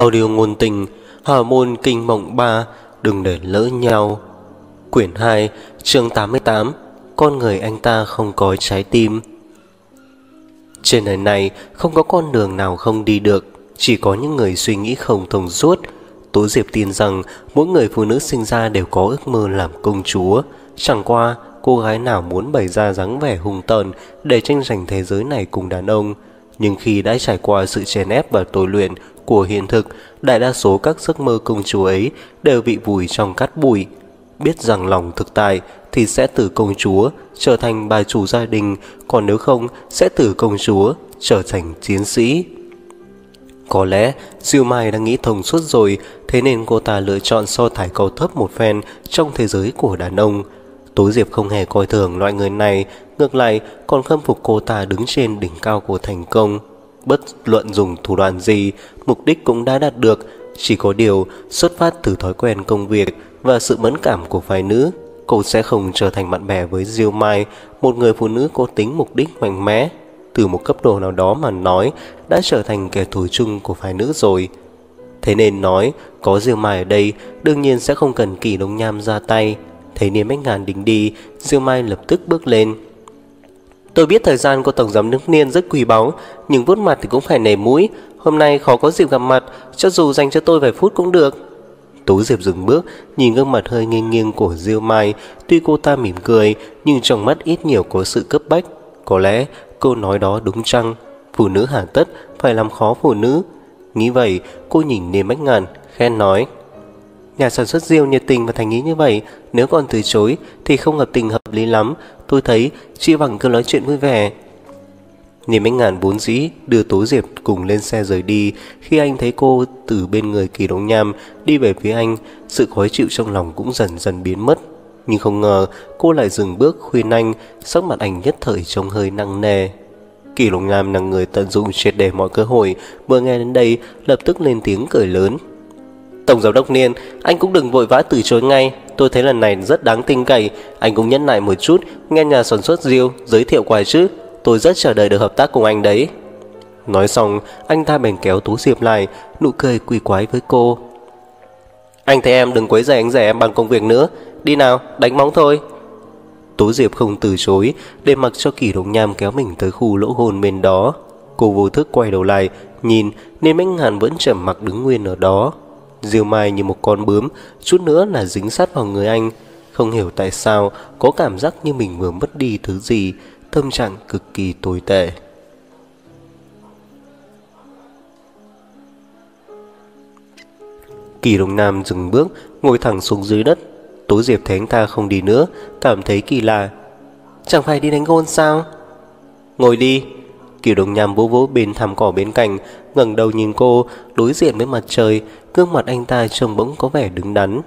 Audio ngôn tình, Hà môn kinh mộng 3 Đừng để lỡ nhau. Quyển 2 chương 88 Con người anh ta không có trái tim. Trên đời này, không có con đường nào không đi được. Chỉ có những người suy nghĩ không thông suốt. Tố Diệp tin rằng mỗi người phụ nữ sinh ra đều có ước mơ làm công chúa. Chẳng qua, cô gái nào muốn bày ra dáng vẻ hung tợn để tranh giành thế giới này cùng đàn ông? Nhưng khi đã trải qua sự chèn ép và tôi luyện của hiện thực, đại đa số các giấc mơ công chúa ấy đều bị vùi trong cát bụi. Biết rằng lòng thực tại thì sẽ từ công chúa trở thành bà chủ gia đình, còn nếu không sẽ từ công chúa trở thành chiến sĩ. Có lẽ Diêu Mai đã nghĩ thông suốt rồi, thế nên cô ta lựa chọn so thải cầu thấp một phen trong thế giới của đàn ông. Tố Diệp không hề coi thường loại người này, ngược lại còn khâm phục cô ta đứng trên đỉnh cao của thành công. Bất luận dùng thủ đoạn gì, mục đích cũng đã đạt được, chỉ có điều xuất phát từ thói quen công việc và sự mẫn cảm của phái nữ, cô sẽ không trở thành bạn bè với Diêu Mai, một người phụ nữ có tính mục đích mạnh mẽ. Từ một cấp độ nào đó mà nói, đã trở thành kẻ thù chung của phái nữ rồi. Thế nên nói, có Diêu Mai ở đây, đương nhiên sẽ không cần kỳ đông nham ra tay. Thấy Niêm Bách Ngàn đính đi, Diêu Mai lập tức bước lên. Tôi biết thời gian của Tổng Giám Nước Niên rất quý báu, nhưng vuốt mặt thì cũng phải nể mũi. Hôm nay khó có dịp gặp mặt, cho dù dành cho tôi vài phút cũng được. Tú Diệp dừng bước, nhìn gương mặt hơi nghiêng nghiêng của Diêu Mai. Tuy cô ta mỉm cười, nhưng trong mắt ít nhiều có sự cấp bách. Có lẽ cô nói đó đúng chăng? Phụ nữ hà tất phải làm khó phụ nữ. Nghĩ vậy, cô nhìn Niêm Bách Ngàn, khen nói. Nhà sản xuất Diêu nhiệt tình và thành ý như vậy, nếu còn từ chối thì không hợp tình hợp lý lắm. Tôi thấy chị bằng cứ nói chuyện vui vẻ. Niềm anh ngàn bốn dĩ đưa Tố Diệp cùng lên xe rời đi. Khi anh thấy cô từ bên người kỳ đống nham đi về phía anh, sự khó chịu trong lòng cũng dần dần biến mất. Nhưng không ngờ cô lại dừng bước khuyên anh, sắc mặt anh nhất thời trông hơi nặng nề. Kỳ Long Nam là người tận dụng triệt để mọi cơ hội, vừa nghe đến đây lập tức lên tiếng cười lớn. Tổng giám đốc Niên, anh cũng đừng vội vã từ chối ngay. Tôi thấy lần này rất đáng tin cậy. Anh cũng nhẫn nại một chút, nghe nhà sản xuất Diêu giới thiệu quài chứ. Tôi rất chờ đợi được hợp tác cùng anh đấy. Nói xong, anh ta bèn kéo Tú Diệp lại, nụ cười quỷ quái với cô. Anh thấy em đừng quấy rầy anh rẻ em bằng công việc nữa. Đi nào, đánh bóng thôi. Tú Diệp không từ chối, để mặc cho Kỳ Đồng Nham kéo mình tới khu lỗ hồn bên đó. Cô vô thức quay đầu lại, nhìn nên anh Hàn vẫn trầm mặc đứng nguyên ở đó. Diêu Mai như một con bướm, chút nữa là dính sát vào người anh. Không hiểu tại sao, có cảm giác như mình vừa mất đi thứ gì, tâm trạng cực kỳ tồi tệ. Kỳ Đông Nam dừng bước, ngồi thẳng xuống dưới đất. Tố Diệp thấy anh ta không đi nữa, cảm thấy kỳ lạ. Chẳng phải đi đánh gôn sao? Ngồi đi. Kiều Đông Nham vỗ vỗ bên thảm cỏ bên cạnh, ngẩng đầu nhìn cô, đối diện với mặt trời, gương mặt anh ta trông bỗng có vẻ đứng đắn.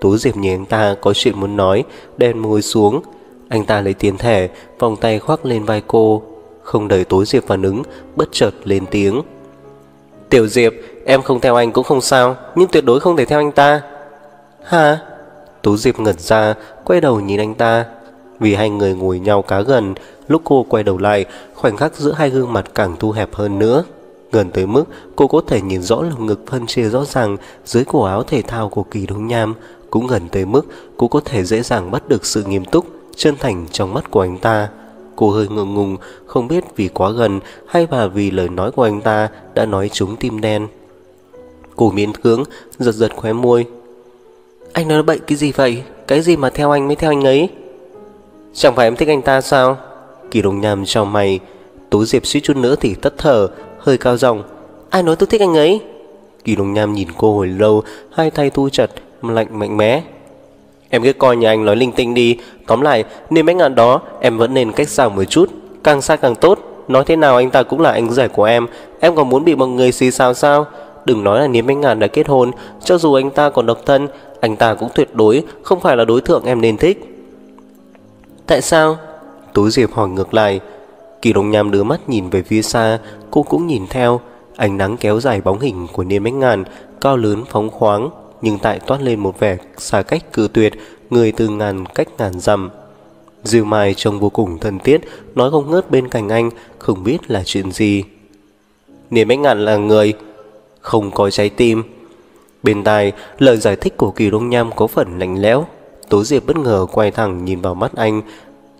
Tố Diệp nhìn anh ta có chuyện muốn nói, đen môi xuống. Anh ta lấy tiền thẻ, vòng tay khoác lên vai cô. Không đợi Tố Diệp phản ứng, bất chợt lên tiếng. Tiểu Diệp, em không theo anh cũng không sao, nhưng tuyệt đối không thể theo anh ta. Hả? Tố Diệp ngẩn ra, quay đầu nhìn anh ta. Vì hai người ngồi nhau cá gần, lúc cô quay đầu lại, khoảnh khắc giữa hai gương mặt càng thu hẹp hơn nữa. Gần tới mức cô có thể nhìn rõ lồng ngực phân chia rõ ràng dưới cổ áo thể thao của kỳ đúng nham. Cũng gần tới mức cô có thể dễ dàng bắt được sự nghiêm túc, chân thành trong mắt của anh ta. Cô hơi ngượng ngùng, không biết vì quá gần hay là vì lời nói của anh ta đã nói trúng tim đen. Cô miễn cưỡng, giật giật khóe môi. Anh nói bậy cái gì vậy? Cái gì mà theo anh mới theo anh ấy? Chẳng phải em thích anh ta sao? Kỳ đồng nhàm cho mày. Tố Diệp suýt chút nữa thì tất thở, hơi cao giọng. Ai nói tôi thích anh ấy? Kỳ đồng nham nhìn cô hồi lâu Hai tay thu chặt lạnh mạnh mẽ. Em cứ coi nhà anh nói linh tinh đi. Tóm lại nên mấy ngàn đó Em vẫn nên cách xa một chút. Càng xa càng tốt. Nói thế nào anh ta cũng là anh rể của em. Em còn muốn bị mọi người xì xào sao? Đừng nói là Niêm Anh Ngàn đã kết hôn Cho dù anh ta còn độc thân Anh ta cũng tuyệt đối không phải là đối tượng em nên thích. Tại sao? Tố Diệp hỏi ngược lại. Kỳ đồng nham đưa mắt nhìn về phía xa Cô cũng nhìn theo. Ánh nắng kéo dài bóng hình của niêm ánh ngàn Cao lớn phóng khoáng Nhưng tại toát lên một vẻ xa cách cư tuyệt Người từ ngàn cách ngàn dặm. Diêu Mai trông vô cùng thân thiết Nói không ngớt bên cạnh anh Không biết là chuyện gì. Niềm ánh ngàn là người không có trái tim. Bên tai, lời giải thích của Kỳ Đông Nham có phần lạnh lẽo. Tố Diệp bất ngờ quay thẳng nhìn vào mắt anh,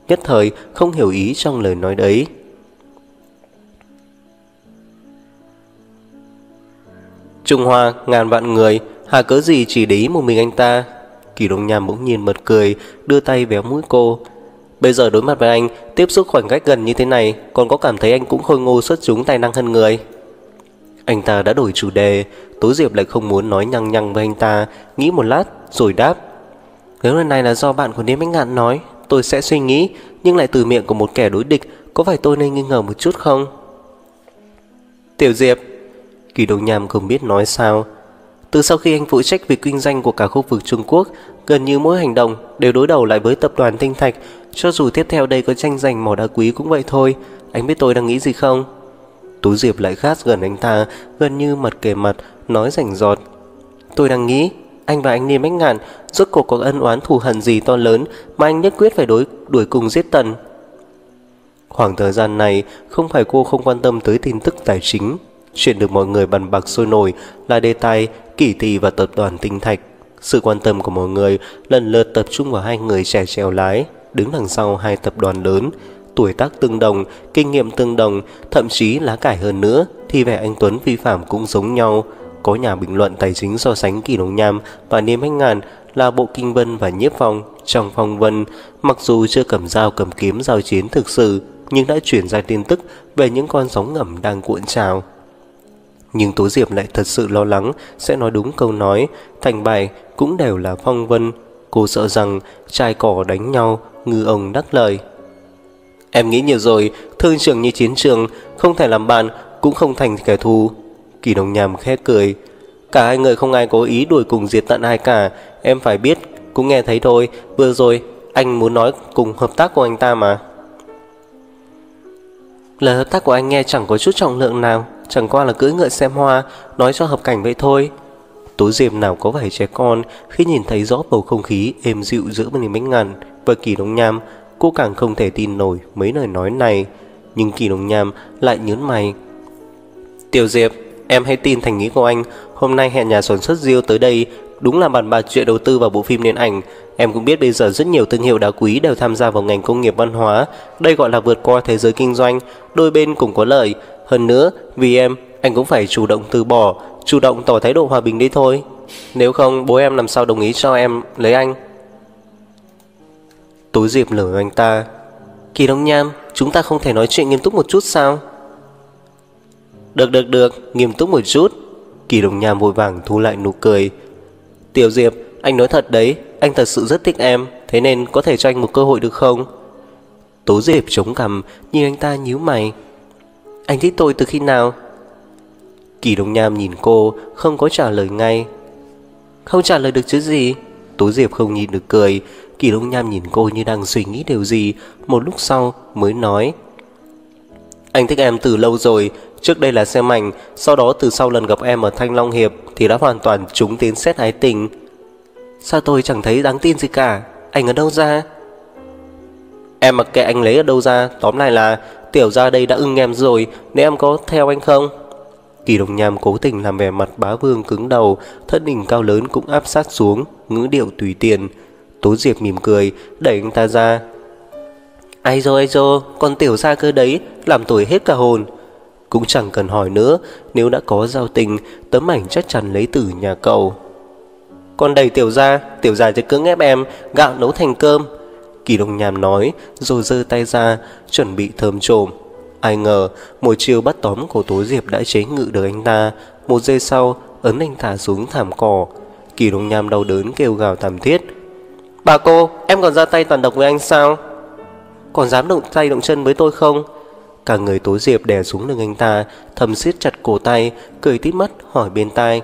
nhất thời không hiểu ý trong lời nói đấy. Trung Hoa ngàn vạn người, hà cớ gì chỉ để ý một mình anh ta. Kỳ Đông Nham bỗng nhiên bật cười, đưa tay véo mũi cô. Bây giờ đối mặt với anh, tiếp xúc khoảng cách gần như thế này, còn có cảm thấy anh cũng khôi ngô xuất chúng tài năng hơn người. Anh ta đã đổi chủ đề, Tố Diệp lại không muốn nói nhăng nhăng với anh ta, nghĩ một lát rồi đáp. Nếu lần này là do bạn của Niêm Bách Ngạn nói, tôi sẽ suy nghĩ, nhưng lại từ miệng của một kẻ đối địch, có phải tôi nên nghi ngờ một chút không? Tiểu Diệp, Kỳ đồng nhàm không biết nói sao. Từ sau khi anh phụ trách việc kinh doanh của cả khu vực Trung Quốc, gần như mỗi hành động đều đối đầu lại với tập đoàn Tinh Thạch, cho dù tiếp theo đây có tranh giành mỏ đá quý cũng vậy thôi. Anh biết tôi đang nghĩ gì không? Tú Diệp lại khát gần anh ta, gần như mặt kề mặt, nói rảnh giọt. Tôi đang nghĩ, anh và anh Niêm ách Ngạn rốt cuộc có ân oán thù hận gì to lớn mà anh nhất quyết phải đối đuổi cùng giết Tần. Khoảng thời gian này, không phải cô không quan tâm tới tin tức tài chính. Chuyện được mọi người bàn bạc sôi nổi là đề tài kỷ tỷ và tập đoàn tinh thạch. Sự quan tâm của mọi người lần lượt tập trung vào hai người trẻ trèo lái, đứng đằng sau hai tập đoàn lớn, tuổi tác tương đồng, kinh nghiệm tương đồng, thậm chí lá cải hơn nữa thì vẻ anh Tuấn vi phạm cũng giống nhau. Có nhà bình luận tài chính so sánh Kỳ Đồng Nham và Niêm Hách Ngàn là Bộ Kinh Vân và Nhiếp Phong trong phong vân, mặc dù chưa cầm dao cầm kiếm giao chiến thực sự, nhưng đã chuyển ra tin tức về những con sóng ngầm đang cuộn trào. Nhưng Tố Diệp lại thật sự lo lắng sẽ nói đúng câu nói, thành bài cũng đều là phong vân. Cô sợ rằng trai cỏ đánh nhau, ngư ông đắc lời. Em nghĩ nhiều rồi, thương trường như chiến trường, không thể làm bạn, cũng không thành kẻ thù. Kỳ đồng nhàm khẽ cười. Cả hai người không ai cố ý đuổi cùng diệt tận ai cả, em phải biết, cũng nghe thấy thôi. Vừa rồi, anh muốn nói cùng hợp tác của anh ta mà. Lời hợp tác của anh nghe chẳng có chút trọng lượng nào, chẳng qua là cưỡi ngựa xem hoa, nói cho hợp cảnh vậy thôi. Tố Diệp nào có vẻ trẻ con khi nhìn thấy rõ bầu không khí êm dịu giữa bên bánh ngàn và kỳ đồng nham, cô càng không thể tin nổi mấy lời nói này. Nhưng kỳ đồng nham lại nhớn mày. Tiểu Diệp, em hãy tin thành ý của anh, hôm nay hẹn nhà sản xuất Diêu tới đây, đúng là bàn bạc chuyện đầu tư vào bộ phim điện ảnh. Em cũng biết bây giờ rất nhiều thương hiệu đá quý đều tham gia vào ngành công nghiệp văn hóa, đây gọi là vượt qua thế giới kinh doanh, đôi bên cùng có lợi. Hơn nữa, vì em, anh cũng phải chủ động từ bỏ, chủ động tỏ thái độ hòa bình đi thôi. Nếu không, bố em làm sao đồng ý cho em lấy anh? Tối Diệp lửa anh ta. Kỳ Đông Nham, chúng ta không thể nói chuyện nghiêm túc một chút sao? Được được được, nghiêm túc một chút. Kỳ Đông Nham vội vàng thu lại nụ cười. Tiểu Diệp, anh nói thật đấy, anh thật sự rất thích em, thế nên có thể cho anh một cơ hội được không? Tố Diệp chống cằm, nhìn anh ta nhíu mày. Anh thích tôi từ khi nào? Kỳ Đông Nham nhìn cô, không có trả lời ngay. Không trả lời được chứ gì? Tố Diệp không nhìn được cười. Kỳ Đông Nham nhìn cô như đang suy nghĩ điều gì, một lúc sau mới nói. Anh thích em từ lâu rồi, trước đây là xem ảnh, sau đó từ sau lần gặp em ở Thanh Long Hiệp thì đã hoàn toàn trúng tiến xét ái tình. Sao tôi chẳng thấy đáng tin gì cả, anh ở đâu ra? Em mặc kệ anh lấy ở đâu ra, tóm lại là tiểu ra đây đã ưng em rồi, nếu em có theo anh không? Kỳ đồng nham cố tình làm vẻ mặt bá vương cứng đầu, thân hình cao lớn cũng áp sát xuống, ngữ điệu tùy tiền. Tố Diệp mỉm cười, đẩy anh ta ra. Ai dô ai dô, con tiểu ra cơ đấy, làm tuổi hết cả hồn. Cũng chẳng cần hỏi nữa, nếu đã có giao tình, tấm ảnh chắc chắn lấy từ nhà cậu. Con đầy tiểu ra, tiểu gia thì cứ ép em, gạo nấu thành cơm. Kỳ đồng nhàm nói, rồi giơ tay ra, chuẩn bị thơm trộm. Ai ngờ, một chiều bắt tóm của Tố Diệp đã chế ngự được anh ta. Một giây sau, ấn anh thả xuống thảm cỏ. Kỳ đồng nham đau đớn kêu gào thảm thiết. Bà cô, em còn ra tay toàn độc với anh sao? Còn dám động tay động chân với tôi không? Cả người Tố Diệp đè xuống lưng anh ta, thầm siết chặt cổ tay, cười tít mắt hỏi bên tai.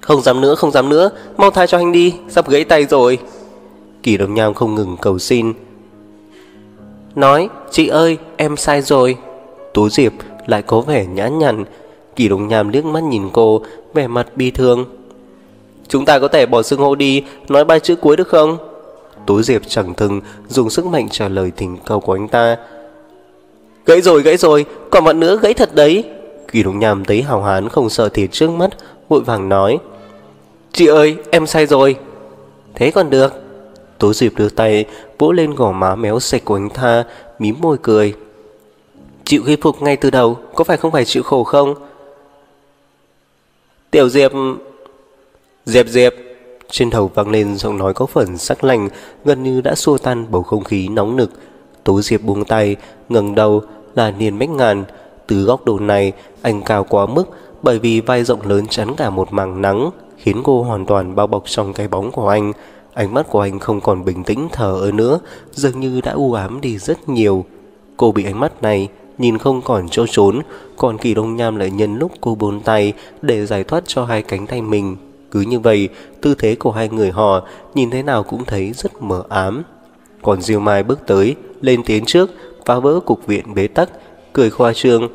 Không dám nữa, không dám nữa, mau tha cho anh đi, sắp gãy tay rồi. Kỳ đồng nham không ngừng cầu xin. Nói, chị ơi, em sai rồi. Tố Diệp lại có vẻ nhã nhặn. Kỳ đồng nham liếc mắt nhìn cô, vẻ mặt bi thương. Chúng ta có thể bỏ xương hô đi, nói ba chữ cuối được không? Tố Diệp chẳng thừng dùng sức mạnh trả lời thỉnh cầu của anh ta. Gãy rồi, gãy rồi, còn bạn nữa gãy thật đấy. Kỳ Đông nhàm thấy hào hán không sợ thiệt trước mắt Vội vàng nói Chị ơi em sai rồi. Thế còn được. Tố Diệp đưa tay vỗ lên gò má méo sạch của anh ta Mím môi cười. Chịu ghi phục ngay từ đầu Có phải không phải chịu khổ không? Tiểu Diệp Diệp Diệp. Trên đầu vang lên giọng nói có phần sắc lạnh Gần như đã xua tan bầu không khí nóng nực. Tố Diệp buông tay ngẩng đầu là Niên Mách Ngàn Từ góc độ này Anh cao quá mức Bởi vì vai rộng lớn chắn cả một mảng nắng Khiến cô hoàn toàn bao bọc trong cái bóng của anh Ánh mắt của anh không còn bình tĩnh thở ở nữa Dường như đã u ám đi rất nhiều Cô bị ánh mắt này nhìn không còn chỗ trốn, còn Kỳ Đông Nham lại nhân lúc cô bốn tay để giải thoát cho hai cánh tay mình. Cứ như vậy, tư thế của hai người họ nhìn thế nào cũng thấy rất mờ ám. Còn Diêu Mai bước tới, lên tiếng trước, phá vỡ cục viện bế tắc, cười khoa trương.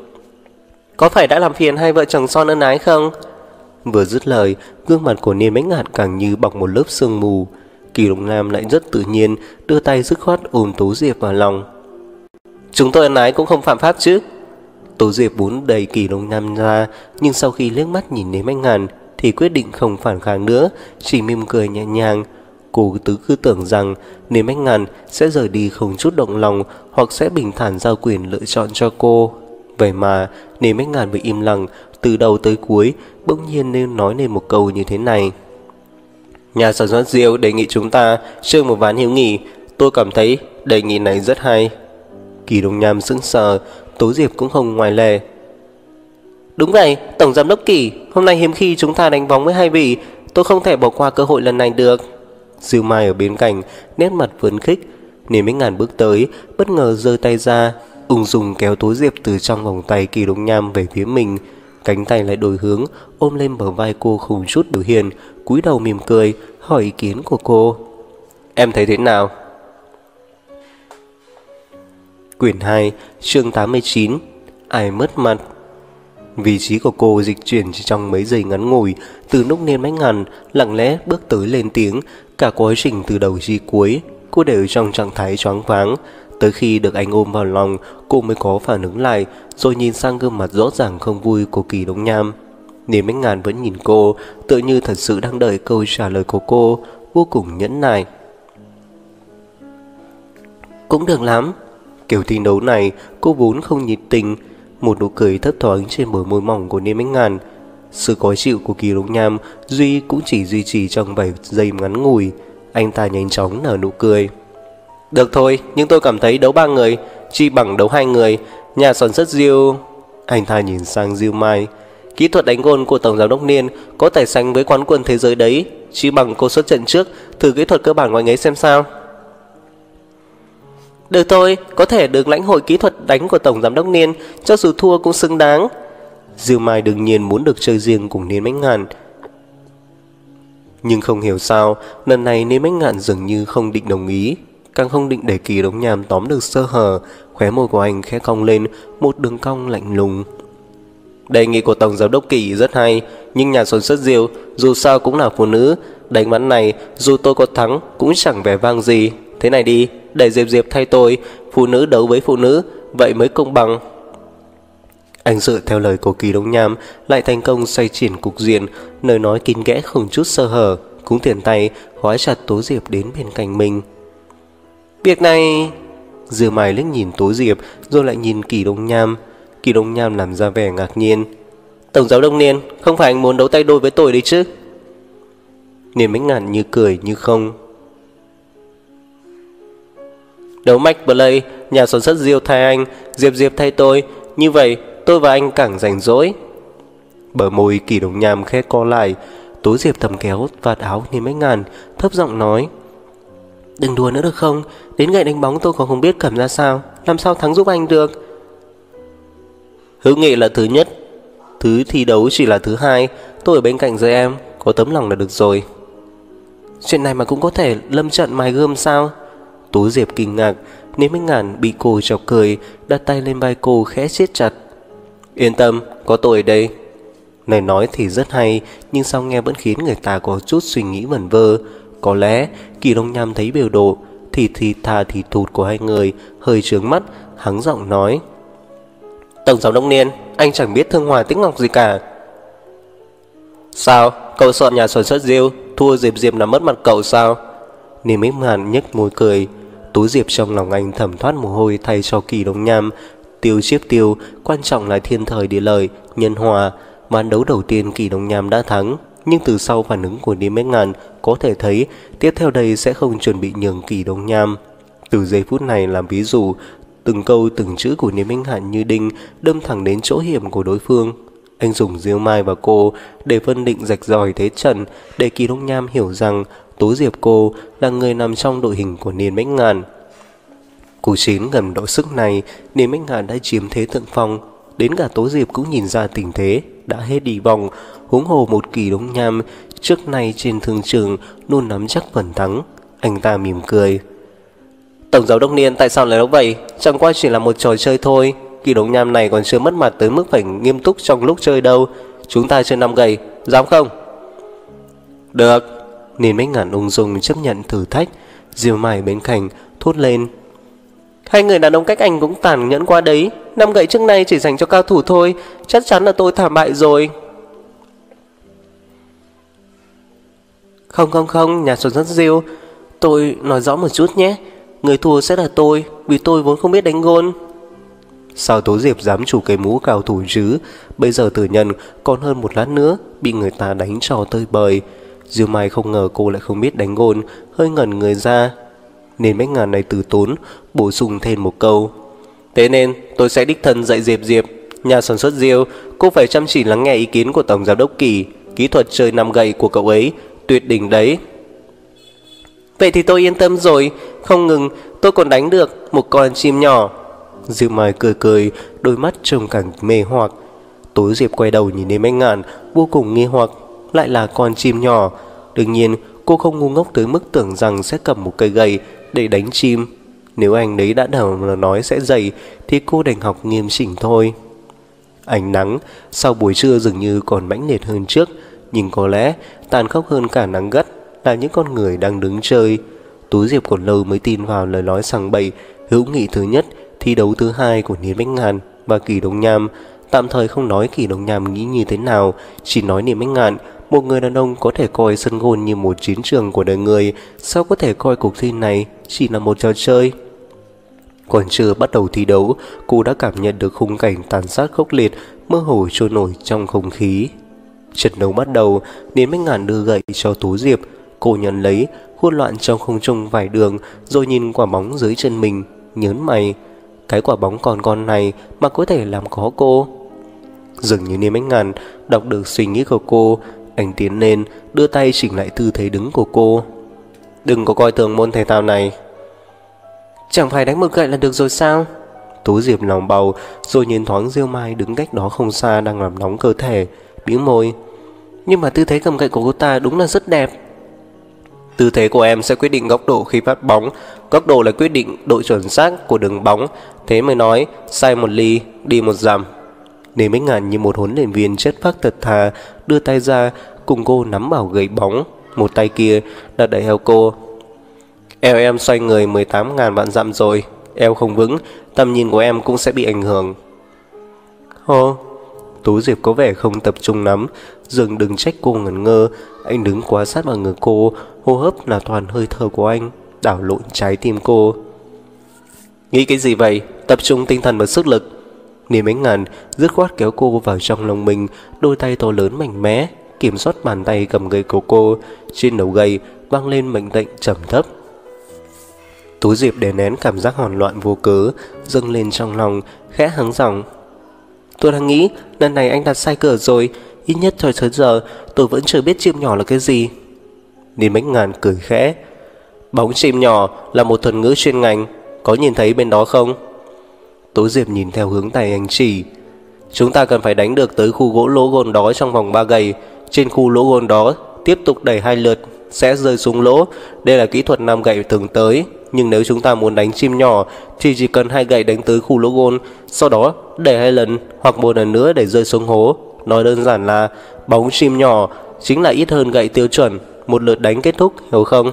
Có phải đã làm phiền hai vợ chồng son ân ái không? Vừa dứt lời, gương mặt của Niên Bách Ngạt càng như bọc một lớp sương mù. Kỳ Lục Nam lại rất tự nhiên, đưa tay dứt khoát ôm Tố Diệp vào lòng. Chúng tôi ân ái cũng không phạm pháp chứ Tố Diệp vốn đầy kỳ Lục nam ra Nhưng sau khi liếc mắt nhìn Niên anh ngạn Thì quyết định không phản kháng nữa Chỉ mỉm cười nhẹ nhàng Cô tứ cứ tưởng rằng Niên anh ngạn sẽ rời đi không chút động lòng hoặc sẽ bình thản giao quyền lựa chọn cho cô. Vậy mà Nếu anh Ngàn bị im lặng Từ đầu tới cuối Bỗng nhiên nên nói nên một câu như thế này. Nhà sản xuất rượu đề nghị chúng ta Trương một ván hiếu nghị. Tôi cảm thấy đề nghị này rất hay. Kỳ Đông Nham sững sờ, Tố Diệp cũng không ngoài lề. Đúng vậy, Tổng Giám đốc Kỳ, hôm nay hiếm khi chúng ta đánh bóng với hai vị, tôi không thể bỏ qua cơ hội lần này được. Dư Mai ở bên cạnh, nét mặt phấn khích, nên mấy ngàn bước tới, bất ngờ giơ tay ra, ung dung kéo Tố Diệp từ trong vòng tay Kỳ Đông Nham về phía mình. Cánh tay lại đổi hướng, ôm lên bờ vai cô không chút biểu hiện, cúi đầu mỉm cười, hỏi ý kiến của cô. Em thấy thế nào? Quyển 2, chương 89 Ai mất mặt Vị trí của cô dịch chuyển chỉ trong mấy giây ngắn ngủi Từ lúc nên mách ngàn Lặng lẽ bước tới lên tiếng Cả quá trình từ đầu chi cuối Cô đều trong trạng thái choáng váng Tới khi được anh ôm vào lòng Cô mới có phản ứng lại Rồi nhìn sang gương mặt rõ ràng không vui của kỳ đống nham Niềm mách ngàn vẫn nhìn cô tự như thật sự đang đợi câu trả lời của cô Vô cùng nhẫn nại Cũng được lắm Kiểu thi đấu này, cô vốn không nhiệt tình, một nụ cười thấp thoáng trên bờ môi mỏng của Niêm Ánh Ngàn. Sự khó chịu của Kỳ Lục Nham Duy cũng chỉ duy trì trong vài giây ngắn ngủi. Anh ta nhanh chóng nở nụ cười. Được thôi, nhưng tôi cảm thấy đấu ba người, chi bằng đấu hai người. Nhà sản xuất Diêu... Anh ta nhìn sang Diêu Mai. Kỹ thuật đánh gôn của Tổng giám đốc Niên có tài sánh với quán quân thế giới đấy. Chỉ bằng cô xuất trận trước, thử kỹ thuật cơ bản của anh ấy xem sao. Được thôi, có thể được lãnh hội kỹ thuật đánh của Tổng Giám đốc Niên, cho dù thua cũng xứng đáng. Diêu Mai đương nhiên muốn được chơi riêng cùng Niên Bách Ngàn. Nhưng không hiểu sao, lần này Niên Bách Ngạn dường như không định đồng ý, càng không định để kỳ đống nhàm tóm được sơ hở, khóe môi của anh khẽ cong lên, một đường cong lạnh lùng. Đề nghị của Tổng Giám đốc Kỳ rất hay, nhưng nhà sản xuất Diêu dù sao cũng là phụ nữ, đánh bắn này dù tôi có thắng cũng chẳng vẻ vang gì. Thế này đi, để Diệp Diệp thay tôi, phụ nữ đấu với phụ nữ, vậy mới công bằng. Anh dựa theo lời của Kỳ Đông Nham lại thành công xoay chuyển cục diện, nơi nói kín kẽ không chút sơ hở, cũng tiền tay hóa chặt Tố Diệp đến bên cạnh mình. Việc này... Dư mày liếc nhìn Tố Diệp rồi lại nhìn Kỳ Đông Nham. Kỳ Đông Nham làm ra vẻ ngạc nhiên. Tổng giáo Đông Niên, không phải anh muốn đấu tay đôi với tôi đấy chứ? Niên mấy ngàn như cười như không, Đấu mạch Play, nhà sản xuất Diêu thay anh, Diệp Diệp thay tôi, như vậy tôi và anh càng rảnh rỗi. Bờ môi kỳ đồng nham khẽ co lại, Tố Diệp thầm kéo vạt áo nhìn mấy ngàn, thấp giọng nói. Đừng đùa nữa được không, đến ngày đánh bóng tôi còn không biết cảm ra sao, làm sao thắng giúp anh được. Hữu nghị là thứ nhất, thứ thi đấu chỉ là thứ hai, tôi ở bên cạnh dưới em, có tấm lòng là được rồi. Chuyện này mà cũng có thể lâm trận mài gươm sao? Tố Diệp kinh ngạc, Nếu Minh Ngàn bị cô chọc cười, đặt tay lên vai cô khẽ siết chặt. Yên tâm, có tôi ở đây. Này nói thì rất hay, nhưng sao nghe vẫn khiến người ta có chút suy nghĩ vẩn vơ. Có lẽ, Kỳ Đông Nham thấy biểu độ, thì thì thà thì thụt của hai người, hơi trướng mắt, hắng giọng nói. Tổng giám đốc Niên, anh chẳng biết thương hòa tĩnh ngọc gì cả Sao, cậu sợ nhà sản xuất Diêu Thua Diệp Diệp là mất mặt cậu sao Niềm ích Màn nhếch môi cười Tú Diệp trong lòng anh thẩm thoát mồ hôi thay cho kỳ đông nham Tiêu chiếc tiêu, quan trọng là thiên thời địa lợi, nhân hòa. Màn đấu đầu tiên kỳ đông nham đã thắng, nhưng từ sau phản ứng của Niêm Bách Ngàn có thể thấy tiếp theo đây sẽ không chuẩn bị nhường kỳ đông nham. Từ giây phút này làm ví dụ, từng câu từng chữ của Niêm Bách hạn như đinh đâm thẳng đến chỗ hiểm của đối phương. Anh dùng Diêu Mai và cô để phân định rạch ròi thế trận để kỳ đông nham hiểu rằng Tố Diệp cô là người nằm trong đội hình của Niên Bách Ngàn. Cú chín gần độ sức này, nên Minh Hà đã chiếm thế thượng phong. Đến cả Tố Diệp cũng nhìn ra tình thế, đã hết đi vòng, huống hồ một kỳ đống nham, trước nay trên thương trường luôn nắm chắc phần thắng. Anh ta mỉm cười. Tổng giám đốc Niên tại sao lại nói vậy? Chẳng qua chỉ là một trò chơi thôi. Kỳ đống nham này còn chưa mất mặt tới mức phải nghiêm túc trong lúc chơi đâu. Chúng ta chơi năm gầy, dám không? Được. nên minh Ngàn ung dung chấp nhận thử thách. Diều mày bên cạnh thốt lên Hai người đàn ông cách anh cũng tàn nhẫn qua đấy. Năm gậy trước nay chỉ dành cho cao thủ thôi. Chắc chắn là tôi thảm bại rồi. Không không không, Nhà sổ rất diêu Tôi nói rõ một chút nhé. Người thua sẽ là tôi, Vì tôi vốn không biết đánh gôn. Sao Tố Diệp dám chủ cái mũ cao thủ chứ? Bây giờ tự nhận còn hơn một lát nữa, Bị người ta đánh cho tơi bời. Diêu Mai không ngờ cô lại không biết đánh gôn, Hơi ngẩn người ra nên mấy ngàn này từ tốn, bổ sung thêm một câu. Thế nên, tôi sẽ đích thân dạy diệp diệp, nhà sản xuất diêu cô phải chăm chỉ lắng nghe ý kiến của tổng giám đốc kỳ, kỹ thuật chơi năm gậy của cậu ấy, tuyệt đỉnh đấy. Vậy thì tôi yên tâm rồi, không ngừng, tôi còn đánh được một con chim nhỏ. Diệp mai cười cười, đôi mắt trông càng mê hoặc. Tối diệp quay đầu nhìn đến mấy ngàn, vô cùng nghi hoặc, lại là con chim nhỏ. Đương nhiên, cô không ngu ngốc tới mức tưởng rằng sẽ cầm một cây gậy để đánh chim. Nếu anh đấy đã đầu là nói sẽ dậy thì cô đành học nghiêm chỉnh thôi. Ánh nắng sau buổi trưa dường như còn mãnh liệt hơn trước, nhưng có lẽ tàn khốc hơn cả nắng gắt là những con người đang đứng chơi. Tú Diệp còn lâu mới tin vào lời nói sằng bậy hữu nghị thứ nhất, thi đấu thứ hai của Niên Bách Ngàn và Kỳ Đông Nham. Tạm thời không nói Kỳ Đông Nham nghĩ như thế nào, chỉ nói Niên Bách Ngàn một người đàn ông có thể coi sân gôn như một chiến trường của đời người, sao có thể coi cuộc thi này chỉ là một trò chơi? Còn chưa bắt đầu thi đấu, cô đã cảm nhận được khung cảnh tàn sát khốc liệt, mơ hồ trôi nổi trong không khí. Trận đấu bắt đầu, Niên Bách Ngàn đưa gậy cho Tú Diệp, cô nhận lấy, hỗn loạn trong không trung vài đường, rồi nhìn quả bóng dưới chân mình, nhớn mày. Cái quả bóng còn con này mà có thể làm khó cô. Dường như Niêm Ánh Ngàn đọc được suy nghĩ của cô, anh tiến lên, đưa tay chỉnh lại tư thế đứng của cô. Đừng có coi thường môn thể thao này. Chẳng phải đánh một gậy là được rồi sao? Tú Diệp lòng bầu, rồi nhìn thoáng Diêu Mai đứng cách đó không xa đang làm nóng cơ thể, bĩu môi. Nhưng mà tư thế cầm gậy của cô ta đúng là rất đẹp. Tư thế của em sẽ quyết định góc độ khi phát bóng, góc độ là quyết định độ chuẩn xác của đường bóng, thế mới nói sai một ly, đi một dặm. Nên mấy ngàn như một huấn luyện viên chất phác thật thà đưa tay ra cùng cô nắm bảo gậy bóng, một tay kia đặt đẩy eo cô. Eo em xoay người 18.000 vạn dặm rồi, eo không vững, tầm nhìn của em cũng sẽ bị ảnh hưởng. Hô, Tú Diệp có vẻ không tập trung lắm, dừng đừng trách cô ngẩn ngơ, anh đứng quá sát vào người cô, hô hấp là toàn hơi thở của anh, đảo lộn trái tim cô. Nghĩ cái gì vậy? Tập trung tinh thần và sức lực. Niềm ánh ngàn dứt khoát kéo cô vào trong lòng mình, đôi tay to lớn mạnh mẽ, kiểm soát bàn tay cầm gậy của cô, trên đầu gậy vang lên mệnh lệnh trầm thấp. Tú Diệp đè nén cảm giác hòn loạn vô cớ, dâng lên trong lòng, khẽ hắng giọng. Tôi đang nghĩ, lần này anh đặt sai cửa rồi, ít nhất thời tới giờ tôi vẫn chưa biết chim nhỏ là cái gì. Niên ánh Ngàn cười khẽ. Bóng chim nhỏ là một thuật ngữ chuyên ngành, có nhìn thấy bên đó không? Tố Diệp nhìn theo hướng tay anh chỉ. Chúng ta cần phải đánh được tới khu gỗ lỗ gôn đó trong vòng 3 gầy. Trên khu lỗ gôn đó, tiếp tục đẩy hai lượt, sẽ rơi xuống lỗ. Đây là kỹ thuật nam gậy thường tới. Nhưng nếu chúng ta muốn đánh chim nhỏ thì chỉ cần hai gậy đánh tới khu lỗ gôn, sau đó đẩy hai lần hoặc một lần nữa để rơi xuống hố. Nói đơn giản là bóng chim nhỏ chính là ít hơn gậy tiêu chuẩn, một lượt đánh kết thúc, hiểu không?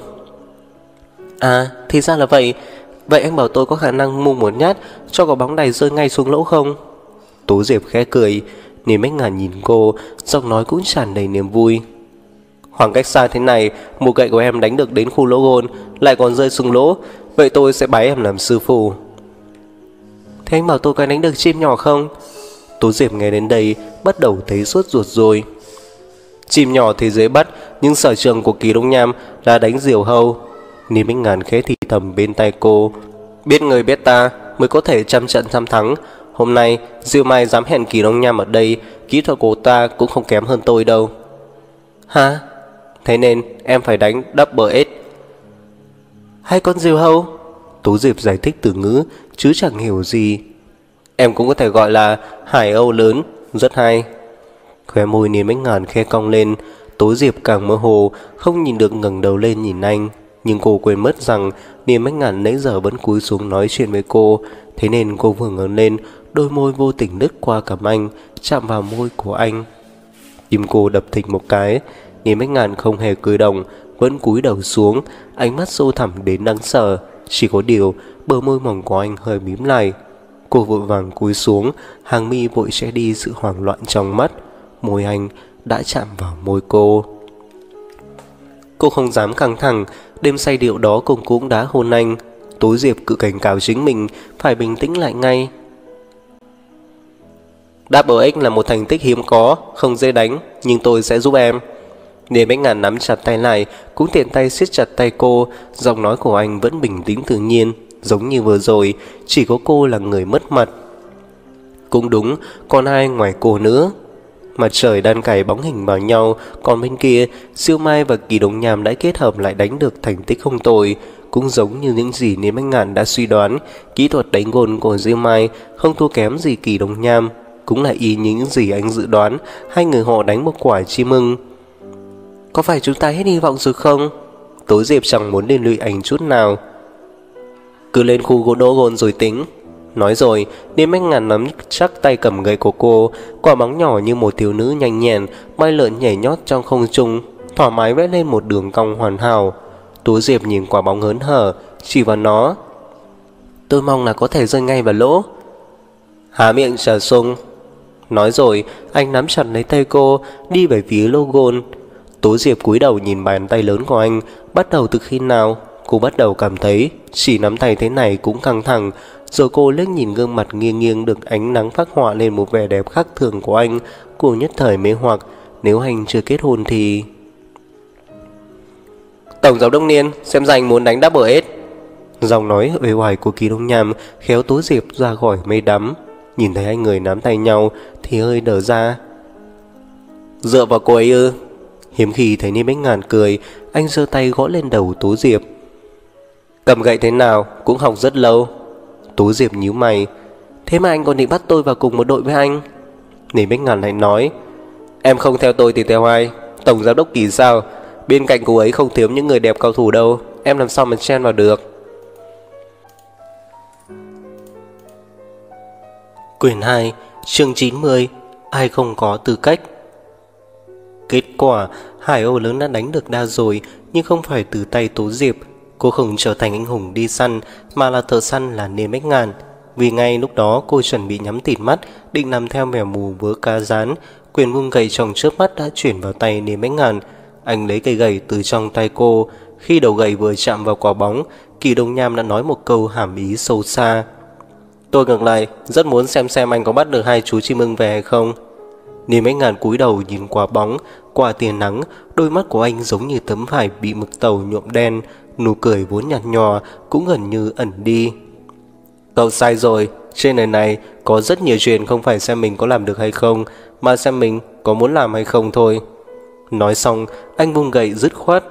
À, thì ra là vậy. Vậy anh bảo tôi có khả năng mua một nhát cho quả bóng này rơi ngay xuống lỗ không? Tố Diệp khẽ cười, Niềm Bách Ngàn nhìn cô, giọng nói cũng tràn đầy niềm vui. Khoảng cách xa thế này, một gậy của em đánh được đến khu lỗ gôn, lại còn rơi xuống lỗ, vậy tôi sẽ bái em làm sư phụ. Thế anh bảo tôi có đánh được chim nhỏ không? Tố Diệp nghe đến đây, bắt đầu thấy suốt ruột rồi. Chim nhỏ thì dễ bắt, nhưng sở trường của kỳ đông nham là đánh diều hâu ni Bách Ngàn khẽ thì thầm bên tay cô. Biết người biết ta mới có thể trăm trận trăm thắng, Hôm nay, Diêu Mai dám hẹn kỳ đông nham ở đây, kỹ thuật của ta cũng không kém hơn tôi đâu. Hả? Thế nên em phải đánh double S. Hai con diều hâu? Tú Diệp giải thích từ ngữ, chứ chẳng hiểu gì. Em cũng có thể gọi là hải âu lớn, rất hay. Khóe môi niên bách ngàn khe cong lên, Tố Diệp càng mơ hồ, không nhìn được ngẩng đầu lên nhìn anh. Nhưng cô quên mất rằng Niềm ánh ngàn nãy giờ vẫn cúi xuống nói chuyện với cô. Thế nên cô vừa ngẩng lên, Đôi môi vô tình nứt qua cằm anh, Chạm vào môi của anh. Tim cô đập thình một cái, Niềm ánh ngàn không hề cử động, Vẫn cúi đầu xuống, Ánh mắt sâu thẳm đến đáng sợ. Chỉ có điều, bờ môi mỏng của anh hơi mím lại. Cô vội vàng cúi xuống, Hàng mi vội che đi sự hoảng loạn trong mắt. Môi anh đã chạm vào môi cô. Cô không dám căng thẳng Đêm say điệu đó cùng cũng đã hôn anh. Tối Diệp cự cảnh cáo chính mình, Phải bình tĩnh lại ngay. Double X là một thành tích hiếm có, Không dễ đánh, Nhưng tôi sẽ giúp em. Niềm bách ngàn nắm chặt tay lại, Cũng tiện tay siết chặt tay cô. Giọng nói của anh vẫn bình tĩnh tự nhiên, Giống như vừa rồi, Chỉ có cô là người mất mặt. Cũng đúng, Còn ai ngoài cô nữa. Mặt trời đan cài bóng hình vào nhau, Còn bên kia, Siêu Mai và Kỳ Đồng Nhàm đã kết hợp lại đánh được thành tích không tồi Cũng giống như những gì Niêm Bách Ngàn đã suy đoán, Kỹ thuật đánh gôn của Siêu Mai Không thua kém gì Kỳ Đồng Nham, Cũng là y như những gì anh dự đoán, Hai người họ đánh một quả chim mừng. Có phải chúng ta hết hy vọng rồi không? Tối Diệp chẳng muốn liên lụy anh chút nào Cứ lên khu gỗ đỗ gôn rồi tính Nói rồi, Niêm Mách Ngàn nắm chắc tay cầm gậy của cô, quả bóng nhỏ như một thiếu nữ nhanh nhẹn, bay lượn nhảy nhót trong không trung, thoải mái vẽ lên một đường cong hoàn hảo. Tú Diệp nhìn quả bóng hớn hở, chỉ vào nó. Tôi mong là có thể rơi ngay vào lỗ. Há miệng trà sung. Nói rồi, anh nắm chặt lấy tay cô, đi về phía lô gôn. Tú Diệp cúi đầu nhìn bàn tay lớn của anh, bắt đầu từ khi nào? Cô bắt đầu cảm thấy chỉ nắm tay thế này cũng căng thẳng, rồi cô liếc nhìn gương mặt nghiêng nghiêng được ánh nắng phát họa lên một vẻ đẹp khác thường của anh. Cô nhất thời mê hoặc, nếu anh chưa kết hôn thì... Tổng giám đốc Niên, xem ra anh muốn đánh double S. Giọng nói uể oải của Kỳ Đông Nham khéo tố diệp ra khỏi mây đắm. Nhìn thấy hai người nắm tay nhau thì hơi đỡ ra. Dựa vào cô ấy ư? Hiếm khi thấy ni Bách Ngàn cười, anh giơ tay gõ lên đầu Tố Diệp. Cầm gậy thế nào cũng học rất lâu. Tố Diệp nhíu mày. Thế mà anh còn định bắt tôi vào cùng một đội với anh? Nỉ Bích Ngàn lại nói. Em không theo tôi thì theo ai? Tổng giám đốc kỳ sao? Bên cạnh cô ấy không thiếu những người đẹp cao thủ đâu. Em làm sao mà chen vào được? Quyển 2 chương 90 Ai không có tư cách? Kết quả Hải Âu lớn đã đánh được đa rồi, Nhưng không phải từ tay Tố Diệp. Cô không trở thành anh hùng đi săn, Mà là thợ săn là Nê Mách Ngàn Vì ngay lúc đó, cô chuẩn bị nhắm tịt mắt, Định nằm theo mèo mù vớ cá rán. Quyền vung gậy trong trước mắt đã chuyển vào tay Nê Mách Ngàn Anh lấy cây gậy từ trong tay cô. Khi đầu gậy vừa chạm vào quả bóng, Kỳ Đông Nham đã nói một câu hàm ý sâu xa. Tôi ngược lại, Rất muốn xem xem anh có bắt được hai chú chim ưng về hay không. Nê Mách Ngàn cúi đầu nhìn quả bóng. Qua tia nắng, Đôi mắt của anh giống như tấm vải bị mực tàu nhuộm đen nụ cười vốn nhạt nhòa cũng gần như ẩn đi. Cậu sai rồi, trên đời này có rất nhiều chuyện không phải xem mình có làm được hay không, mà xem mình có muốn làm hay không thôi. Nói xong, anh vung gậy dứt khoát,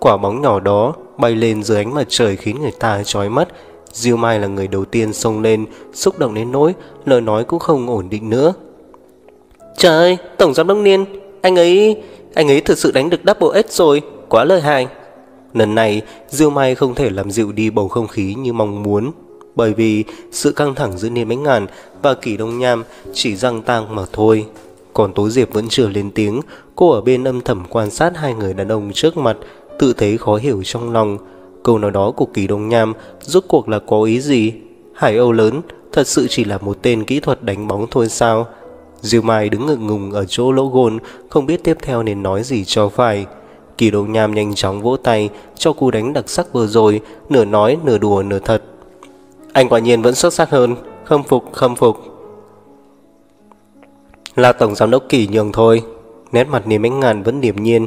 quả bóng nhỏ đó bay lên dưới ánh mặt trời khiến người ta chói mắt. Diêu Mai là người đầu tiên xông lên, xúc động đến nỗi, lời nói cũng không ổn định nữa. Trời ơi, Tổng giám đốc Niên, anh ấy, anh ấy thực sự đánh được double S rồi, quá lợi hại. Lần này, Diêu Mai không thể làm dịu đi bầu không khí như mong muốn, bởi vì sự căng thẳng giữa Niên Bánh Ngàn và Kỷ Đông Nham chỉ răng tang mà thôi. Còn Tố Diệp vẫn chưa lên tiếng, cô ở bên âm thầm quan sát hai người đàn ông trước mặt, tự thấy khó hiểu trong lòng. Câu nói đó của Kỳ Đông Nham rốt cuộc là có ý gì? Hải Âu lớn, thật sự chỉ là một tên kỹ thuật đánh bóng thôi sao? Diêu Mai đứng ngượng ngùng ở chỗ lỗ gôn, không biết tiếp theo nên nói gì cho phải. Kỳ Đông Nham nhanh chóng vỗ tay cho cú đánh đặc sắc vừa rồi, nửa nói nửa đùa nửa thật. Anh quả nhiên vẫn xuất sắc hơn, khâm phục khâm phục. Là tổng giám đốc Kỳ nhường thôi. Nét mặt Niên Bách Ngàn vẫn điềm nhiên.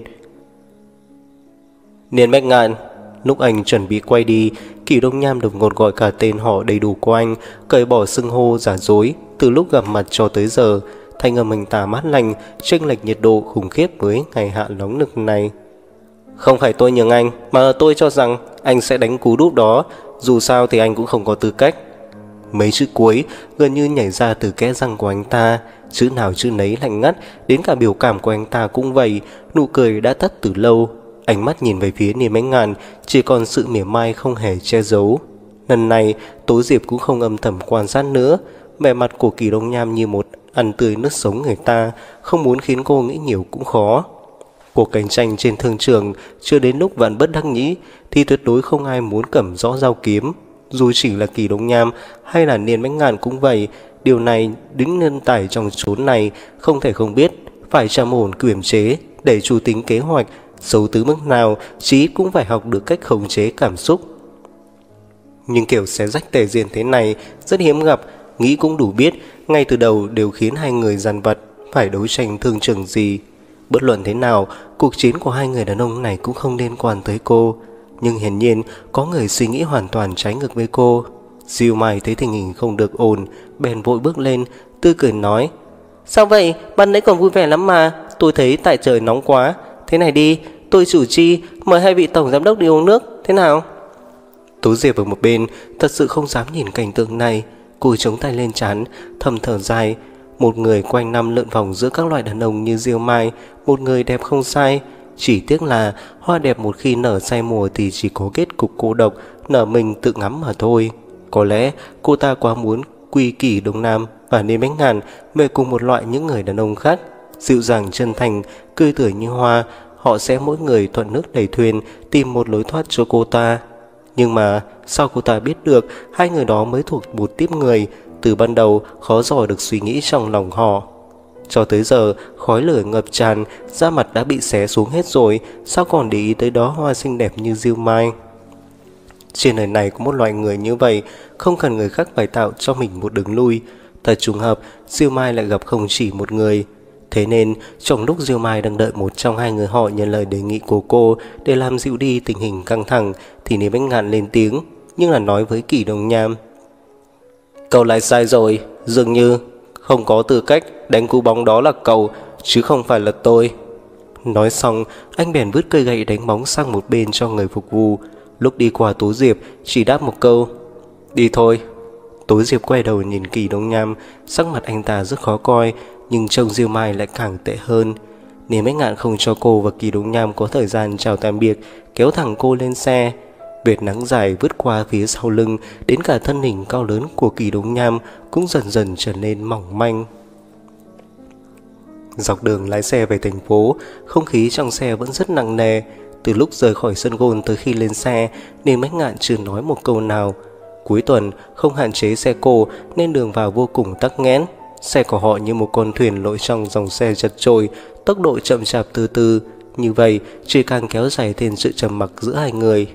Niên Bách Ngàn, lúc anh chuẩn bị quay đi, Kỳ Đông Nham đột ngột gọi cả tên họ đầy đủ của anh, cởi bỏ xưng hô giả dối từ lúc gặp mặt cho tới giờ. Thanh âm mình tà mát lành, chênh lệch nhiệt độ khủng khiếp với ngày hạ nóng nực này. Không phải tôi nhường anh, mà tôi cho rằng anh sẽ đánh cú đúp đó, dù sao thì anh cũng không có tư cách. Mấy chữ cuối gần như nhảy ra từ kẽ răng của anh ta, chữ nào chữ nấy lạnh ngắt, đến cả biểu cảm của anh ta cũng vậy, nụ cười đã tắt từ lâu. Ánh mắt nhìn về phía niềm ánh ngàn, chỉ còn sự mỉa mai không hề che giấu. Lần này, Tố Diệp cũng không âm thầm quan sát nữa, vẻ mặt của Kỳ Đông Nham như một ăn tươi nước sống người ta, không muốn khiến cô nghĩ nhiều cũng khó. Cuộc cạnh tranh trên thương trường chưa đến lúc vạn bất đắc nhĩ thì tuyệt đối không ai muốn cầm rõ dao kiếm. Dù chỉ là kỳ đông nham hay là niên bánh ngàn cũng vậy, điều này đứng nhân tài trong chốn này không thể không biết, phải trầm ổn kiểm chế để chủ tính kế hoạch, xấu tứ mức nào chí cũng phải học được cách khống chế cảm xúc. Nhưng kiểu xé rách tề diện thế này rất hiếm gặp, nghĩ cũng đủ biết, ngay từ đầu đều khiến hai người giàn vật phải đấu tranh thương trường gì. Bất luận thế nào, cuộc chiến của hai người đàn ông này cũng không liên quan tới cô. Nhưng hiển nhiên, có người suy nghĩ hoàn toàn trái ngược với cô. Diêu Mai thấy tình hình không được ổn, bèn vội bước lên, tươi cười nói. Sao vậy? Ban nãy còn vui vẻ lắm mà. Tôi thấy tại trời nóng quá. Thế này đi, tôi chủ chi, mời hai vị tổng giám đốc đi uống nước. Thế nào? Tú Diệp ở một bên, thật sự không dám nhìn cảnh tượng này. Cô chống tay lên chán, thầm thở dài, một người quanh năm lượn vòng giữa các loại đàn ông như diêu mai, một người đẹp không sai. Chỉ tiếc là hoa đẹp một khi nở say mùa thì chỉ có kết cục cô độc, nở mình tự ngắm mà thôi. Có lẽ cô ta quá muốn quy kỷ Đông Nam và nên bánh ngàn về cùng một loại những người đàn ông khác. Dịu dàng chân thành, cười tươi như hoa, họ sẽ mỗi người thuận nước đầy thuyền tìm một lối thoát cho cô ta. Nhưng mà sao cô ta biết được hai người đó mới thuộc một tiếp người, từ ban đầu khó dò được suy nghĩ trong lòng họ. Cho tới giờ, khói lửa ngập tràn, da mặt đã bị xé xuống hết rồi, sao còn để ý tới đó hoa xinh đẹp như diêu mai. Trên đời này có một loại người như vậy, không cần người khác phải tạo cho mình một đường lui. Thật trùng hợp, Diêu Mai lại gặp không chỉ một người. Thế nên, trong lúc Diêu Mai đang đợi một trong hai người họ nhận lời đề nghị của cô để làm dịu đi tình hình căng thẳng, thì Niệm Bách Ngạn lên tiếng, nhưng là nói với kỳ Đồng Nham. Cậu lại sai rồi, dường như không có tư cách đánh cú bóng đó là cậu, chứ không phải là tôi. Nói xong, anh bèn vứt cây gậy đánh bóng sang một bên cho người phục vụ. Lúc đi qua Tố Diệp, chỉ đáp một câu, đi thôi. Tố Diệp quay đầu nhìn Kỳ Đông Nham, sắc mặt anh ta rất khó coi, nhưng trông Diêu Mai lại càng tệ hơn. Nếu mấy ngạn không cho cô và Kỳ Đông Nham có thời gian chào tạm biệt, kéo thẳng cô lên xe, Vệt nắng dài vứt qua phía sau lưng, đến cả thân hình cao lớn của kỳ đống nham cũng dần dần trở nên mỏng manh. Dọc đường lái xe về thành phố, không khí trong xe vẫn rất nặng nề. Từ lúc rời khỏi sân gôn tới khi lên xe, nên Mách Ngạn chưa nói một câu nào. Cuối tuần, không hạn chế xe cộ nên đường vào vô cùng tắc nghẽn. Xe của họ như một con thuyền lội trong dòng xe chật trội, tốc độ chậm chạp từ từ. Như vậy, chỉ càng kéo dài thêm sự trầm mặc giữa hai người.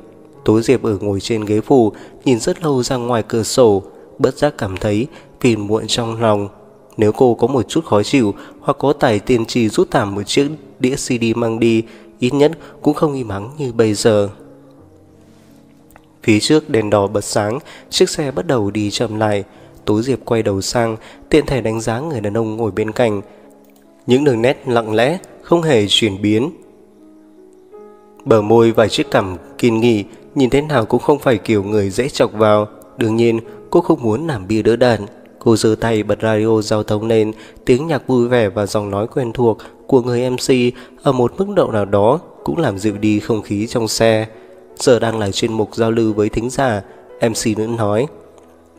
Tố Diệp ở ngồi trên ghế phủ, nhìn rất lâu ra ngoài cửa sổ, bất giác cảm thấy phiền muộn trong lòng. Nếu cô có một chút khó chịu hoặc có tài tiền trì rút thảm một chiếc đĩa CD mang đi, ít nhất cũng không im mắng như bây giờ. Phía trước đèn đỏ bật sáng, chiếc xe bắt đầu đi chậm lại. Tố Diệp quay đầu sang, tiện thể đánh giá người đàn ông ngồi bên cạnh. Những đường nét lặng lẽ, không hề chuyển biến. Bờ môi và chiếc cằm kiên nghị nhìn thế nào cũng không phải kiểu người dễ chọc vào. Đương nhiên, cô không muốn làm bia đỡ đạn. Cô giơ tay bật radio giao thông lên, tiếng nhạc vui vẻ và giọng nói quen thuộc của người MC ở một mức độ nào đó cũng làm dịu đi không khí trong xe. Giờ đang là chuyên mục giao lưu với thính giả, MC nữ nói.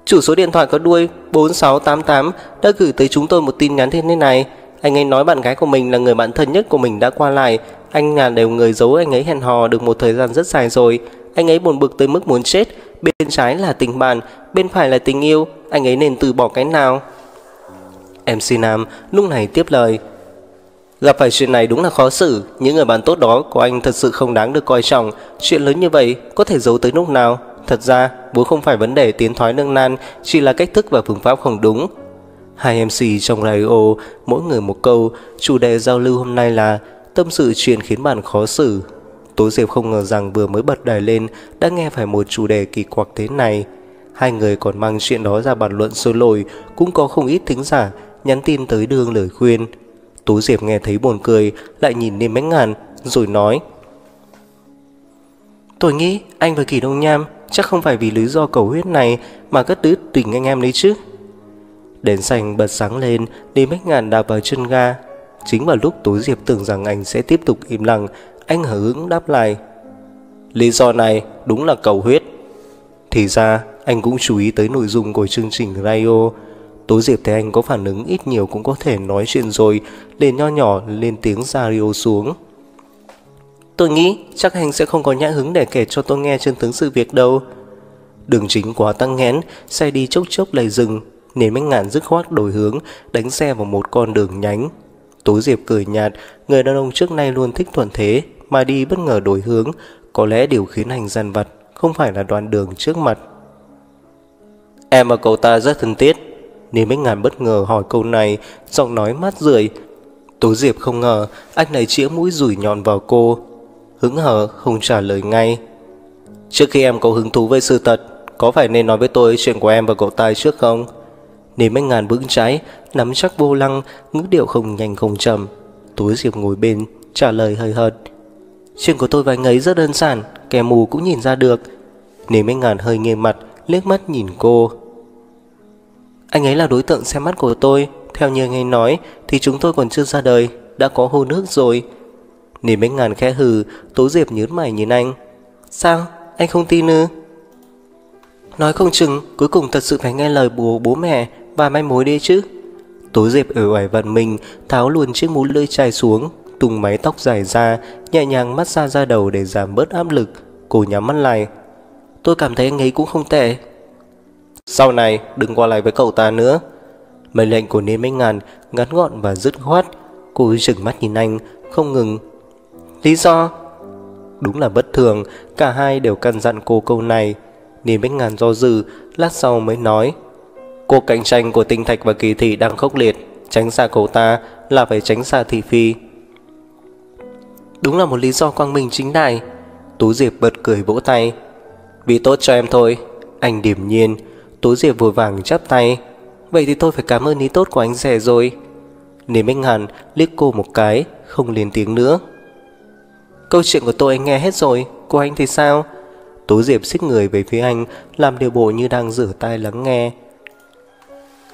Chủ số điện thoại có đuôi 4688 đã gửi tới chúng tôi một tin nhắn thế này. Anh ấy nói bạn gái của mình là người bạn thân nhất của mình đã qua lại. Anh là đều người giấu anh ấy hẹn hò được một thời gian rất dài rồi. Anh ấy buồn bực tới mức muốn chết. Bên trái là tình bạn, Bên phải là tình yêu. Anh ấy nên từ bỏ cái nào? MC Nam lúc này tiếp lời. Gặp phải chuyện này đúng là khó xử. Những người bạn tốt đó của anh thật sự không đáng được coi trọng. Chuyện lớn như vậy có thể giấu tới lúc nào? Thật ra vốn không phải vấn đề tiến thoái nương nan, Chỉ là cách thức và phương pháp không đúng. Hai MC trong radio Mỗi người một câu. Chủ đề giao lưu hôm nay là Tâm sự chuyện khiến bạn khó xử. Tố Diệp không ngờ rằng vừa mới bật đài lên Đã nghe phải một chủ đề kỳ quặc thế này. Hai người còn mang chuyện đó ra bàn luận sôi nổi, Cũng có không ít thính giả Nhắn tin tới đường lời khuyên. Tố Diệp nghe thấy buồn cười, Lại nhìn lên bánh ngàn Rồi nói, Tôi nghĩ anh và Kỳ Đông Nham Chắc không phải vì lý do cầu huyết này Mà cất tứ tình anh em đấy chứ. Đèn xanh bật sáng lên Lý Bách Ngàn đạp vào chân ga. Chính vào lúc Tố Diệp tưởng rằng anh sẽ tiếp tục im lặng anh hở hứng đáp lại, Lý do này đúng là cầu huyết. Thì ra, anh cũng chú ý tới nội dung của chương trình radio. Tố Diệp thấy anh có phản ứng ít nhiều cũng có thể nói chuyện rồi, liền nho nhỏ lên tiếng radio xuống. Tôi nghĩ chắc anh sẽ không có nhã hứng để kể cho tôi nghe chân tướng sự việc đâu. Đường chính quá tăng nghẽn, Xe đi chốc chốc lại dừng, Nên mấy ngàn dứt khoát đổi hướng, Đánh xe vào một con đường nhánh. Tố Diệp cười nhạt, Người đàn ông trước nay luôn thích thuận thế, Mà đi bất ngờ đổi hướng, Có lẽ điều khiến anh gian vặt Không phải là đoạn đường trước mặt. Em và cậu ta rất thân thiết. Niêm Bích ngàn bất ngờ hỏi câu này, Giọng nói mát rượi. Tố Diệp không ngờ, Anh này chĩa mũi rủi nhọn vào cô. Hứng hở không trả lời ngay. Trước khi em có hứng thú với sự thật, Có phải nên nói với tôi chuyện của em và cậu ta trước không? Nên mấy ngàn vững trái, Nắm chắc vô lăng Ngữ điệu không nhanh không chậm. Tú Diệp ngồi bên, trả lời hơi hợt. Chuyện của tôi và anh ấy rất đơn giản, Kẻ mù cũng nhìn ra được. Nên mấy ngàn hơi nghiêm mặt, liếc mắt nhìn cô. Anh ấy là đối tượng xem mắt của tôi, Theo như anh ấy nói, Thì chúng tôi còn chưa ra đời, Đã có hôn nước rồi. Nên mấy ngàn khẽ hừ Tố Diệp nhớn mày nhìn anh. Sao? Anh không tin ư? Nói không chừng, Cuối cùng thật sự phải nghe lời bố bố mẹ và mai mối đi chứ? Tố Diệp ở ngoài vận mình, Tháo luôn chiếc mũ lưỡi chai xuống, Tung mái tóc dài ra, Nhẹ nhàng mát ra ra đầu để giảm bớt áp lực. Cô nhắm mắt lại. Tôi cảm thấy anh ấy cũng không tệ. Sau này, đừng qua lại với cậu ta nữa. Mệnh lệnh của Niên Minh Ngàn ngắn gọn và dứt khoát. Cô chừng mắt nhìn anh, Không ngừng. Lý do? Đúng là bất thường, Cả hai đều căn dặn cô câu này. Niên Minh Ngàn do dự, Lát sau mới nói. Cuộc cạnh tranh của tinh thạch và kỳ thị đang khốc liệt. Tránh xa cậu ta là phải tránh xa thị phi. Đúng là một lý do quang minh chính đại. Tú Diệp bật cười vỗ tay. Vì tốt cho em thôi. Anh điểm nhiên. Tú Diệp vội vàng chắp tay. Vậy thì tôi phải cảm ơn ý tốt của anh rẻ rồi. Nếm Minh hẳn liếc cô một cái, Không lên tiếng nữa. Câu chuyện của tôi anh nghe hết rồi. Cô anh thì sao? Tú Diệp xích người về phía anh, Làm điều bộ như đang rửa tay lắng nghe.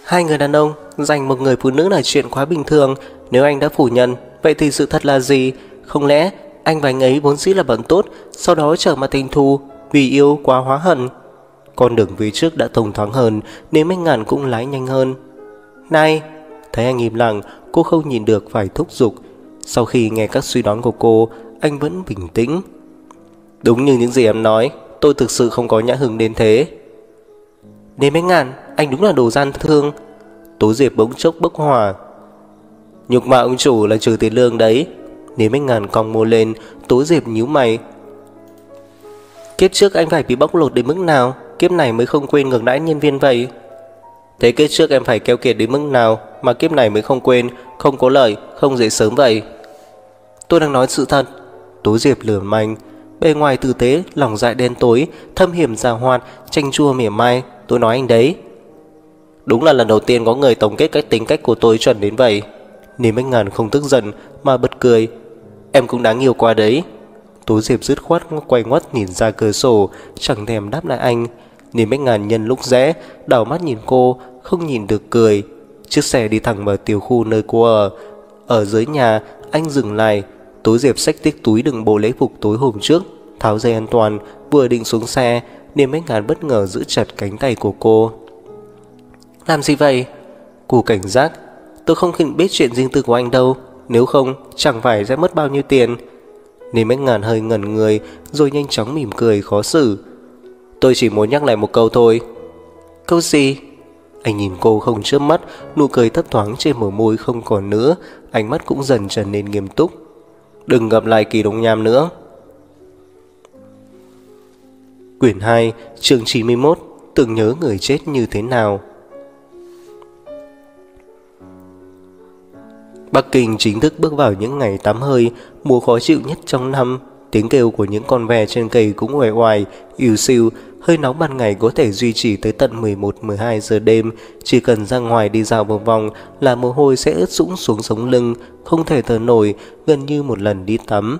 Hai người đàn ông Dành một người phụ nữ là chuyện quá bình thường. Nếu anh đã phủ nhận, Vậy thì sự thật là gì? Không lẽ anh và anh ấy vốn dĩ là bạn tốt, Sau đó trở mặt tình thù Vì yêu quá hóa hận? Con đường phía trước đã thông thoáng hơn, Nên mấy ngàn cũng lái nhanh hơn. Này, Thấy anh im lặng, Cô không nhìn được phải thúc giục. Sau khi nghe các suy đoán của cô, Anh vẫn bình tĩnh. Đúng như những gì em nói, Tôi thực sự không có nhã hứng đến thế. Đến mấy ngàn anh đúng là đồ gian thương Tố Diệp bỗng chốc bốc hỏa Nhục mạ ông chủ là trừ tiền lương đấy Nếu mấy ngàn cong mua lên Tố Diệp nhíu mày Kiếp trước anh phải bị bóc lột đến mức nào kiếp này mới không quên ngược đãi nhân viên vậy? Thế kiếp trước em phải keo kiệt đến mức nào mà kiếp này mới không quên, không có lời, không dễ sớm vậy? Tôi đang nói sự thật. Tố Diệp lửa manh, bề ngoài tử tế, lòng dạ đen tối, thâm hiểm già hoạt, chanh chua mỉa mai, tôi nói anh đấy. Đúng là lần đầu tiên có người tổng kết cách tính cách của tôi chuẩn đến vậy. Niềm anh ngàn không tức giận mà bật cười. Em cũng đáng yêu qua đấy. Tố Diệp dứt khoát quay ngoắt nhìn ra cửa sổ, chẳng thèm đáp lại anh. Niềm anh ngàn nhân lúc rẽ Đảo mắt nhìn cô Không nhìn được cười Chiếc xe đi thẳng vào tiểu khu nơi cô ở Ở dưới nhà Anh dừng lại Tối Diệp xách tích túi đựng bộ lễ phục tối hôm trước Tháo dây an toàn Vừa định xuống xe Niềm bách ngàn bất ngờ giữ chặt cánh tay của cô làm gì vậy Cô cảnh giác Tôi không khinh biết chuyện riêng tư của anh đâu Nếu không chẳng phải sẽ mất bao nhiêu tiền Nên bách ngàn hơi ngẩn người Rồi nhanh chóng mỉm cười khó xử Tôi chỉ muốn nhắc lại một câu thôi Câu gì? Anh nhìn cô không chớp mắt, nụ cười thấp thoáng trên mở môi không còn nữa, ánh mắt cũng dần trở nên nghiêm túc. Đừng gặp lại kỳ đồng nham nữa. Quyển 2, chương 91, tưởng nhớ người chết như thế nào. Bắc Kinh chính thức bước vào những ngày tắm hơi, mùa khó chịu nhất trong năm. Tiếng kêu của những con ve trên cây cũng hoài hoài, yếu siêu, hơi nóng ban ngày có thể duy trì tới tận 11-12 giờ đêm. Chỉ cần ra ngoài đi dạo một vòng là mồ hôi sẽ ướt sũng xuống sống lưng, không thể thở nổi, gần như một lần đi tắm.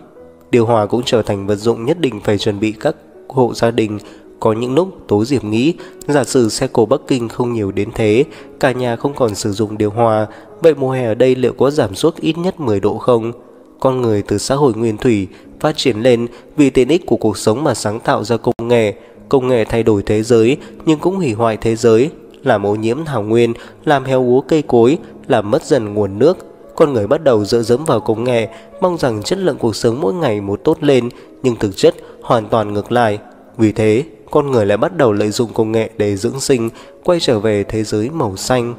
Điều hòa cũng trở thành vật dụng nhất định phải chuẩn bị các hộ gia đình. Có những lúc Tố Diệp nghĩ, giả sử xe cổ Bắc Kinh không nhiều đến thế, cả nhà không còn sử dụng điều hòa, vậy mùa hè ở đây liệu có giảm sút ít nhất 10 độ không? Con người từ xã hội nguyên thủy phát triển lên vì tiện ích của cuộc sống mà sáng tạo ra công nghệ. Công nghệ thay đổi thế giới nhưng cũng hủy hoại thế giới, làm ô nhiễm thảo nguyên, làm heo úa cây cối, làm mất dần nguồn nước. Con người bắt đầu dựa dẫm vào công nghệ, mong rằng chất lượng cuộc sống mỗi ngày một tốt lên, nhưng thực chất hoàn toàn ngược lại. Vì thế, con người lại bắt đầu lợi dụng công nghệ để dưỡng sinh, quay trở về thế giới màu xanh.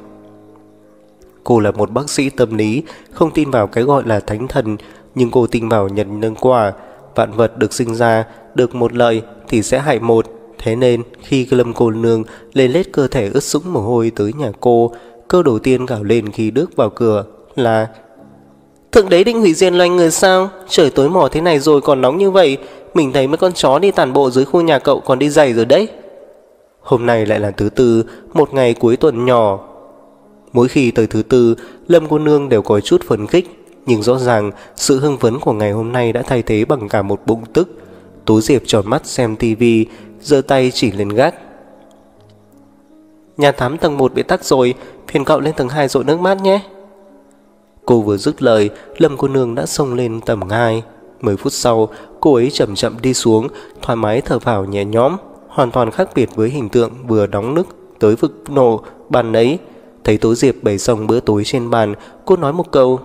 Cô là một bác sĩ tâm lý, không tin vào cái gọi là thánh thần, nhưng cô tin vào nhân nâng quả. Vạn vật được sinh ra, được một lợi thì sẽ hại một. Thế nên, khi lâm cô nương lên lết cơ thể ướt sũng mồ hôi tới nhà cô, câu đầu tiên gào lên khi bước vào cửa là Thượng đế định hủy diệt loài người sao? Trời tối mỏ thế này rồi còn nóng như vậy, mình thấy mấy con chó đi tàn bộ dưới khu nhà cậu còn đi giày rồi đấy. Hôm nay lại là thứ tư, một ngày cuối tuần nhỏ. Mỗi khi tới thứ tư, Lâm cô nương đều có chút phấn khích, nhưng rõ ràng sự hưng phấn của ngày hôm nay đã thay thế bằng cả một bụng tức. Tú Diệp tròn mắt xem tivi, giơ tay chỉ lên gác. Nhà thám tầng 1 bị tắc rồi, phiền cậu lên tầng 2 rội nước mát nhé. Cô vừa dứt lời, Lâm cô nương đã xông lên tầng 2. 10 phút sau, cô ấy chậm chậm đi xuống, thoải mái thở vào nhẹ nhõm, hoàn toàn khác biệt với hình tượng vừa đóng nức tới vực nổ bàn ấy. Thấy Tố Diệp bày xong bữa tối trên bàn, cô nói một câu.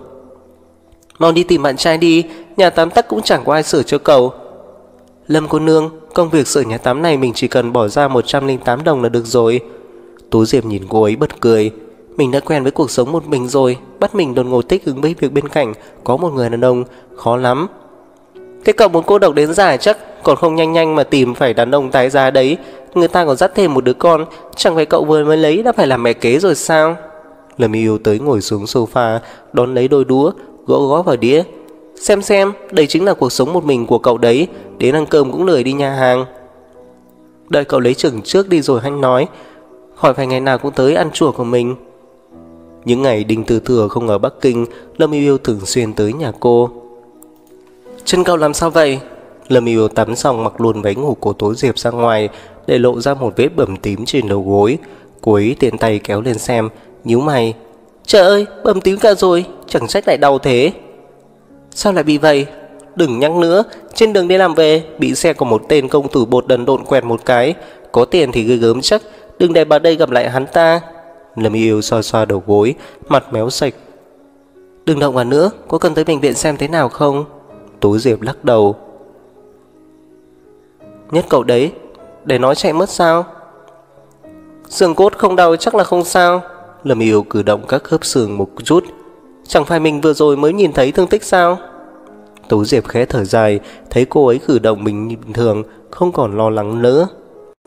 Mau đi tìm bạn trai đi, nhà tắm tắc cũng chẳng có ai sửa cho cậu. Lâm cô nương, công việc sửa nhà tắm này mình chỉ cần bỏ ra 108 đồng là được rồi. Tố Diệp nhìn cô ấy bật cười. Mình đã quen với cuộc sống một mình rồi, bắt mình đột ngột thích ứng với việc bên cạnh có một người đàn ông, khó lắm. Thế cậu muốn cô độc đến giải chắc, Còn không nhanh nhanh mà tìm phải đàn ông tái giá đấy. Người ta còn dắt thêm một đứa con, Chẳng phải cậu vừa mới lấy đã phải làm mẹ kế rồi sao? Lâm yêu tới ngồi xuống sofa, Đón lấy đôi đũa, Gõ gõ vào đĩa. Xem xem, đây chính là cuộc sống một mình của cậu đấy. Đến ăn cơm cũng lười đi nhà hàng. Đợi cậu lấy chừng trước đi rồi hanh nói, Khỏi phải ngày nào cũng tới ăn chùa của mình. Những ngày Đinh Tư Thừa không ở Bắc Kinh, Lâm yêu yêu thường xuyên tới nhà cô. Chân cậu làm sao vậy? Lâm yêu tắm xong mặc luôn váy ngủ của Tố Diệp ra ngoài để lộ ra một vết bầm tím trên đầu gối. Cô ấy tiện tay kéo lên xem, nhíu mày. Trời ơi, bầm tím cả rồi, chẳng trách lại đau thế. Sao lại bị vậy? Đừng nhắc nữa, trên đường đi làm về, bị xe của một tên công tử bột đần độn quẹt một cái. Có tiền thì ghê gớm chắc, đừng để bà đây gặp lại hắn ta. Lâm yêu xoa xoa đầu gối, mặt méo sạch. Đừng động vào nữa, có cần tới bệnh viện xem thế nào không? Tú Diệp lắc đầu. Nhất cậu đấy, Để nói chạy mất sao? Xương cốt không đau chắc là không sao. Lâm yêu cử động các khớp xương một chút. Chẳng phải mình vừa rồi mới nhìn thấy thương tích sao? Tú Diệp khẽ thở dài, Thấy cô ấy cử động mình bình thường, Không còn lo lắng nữa.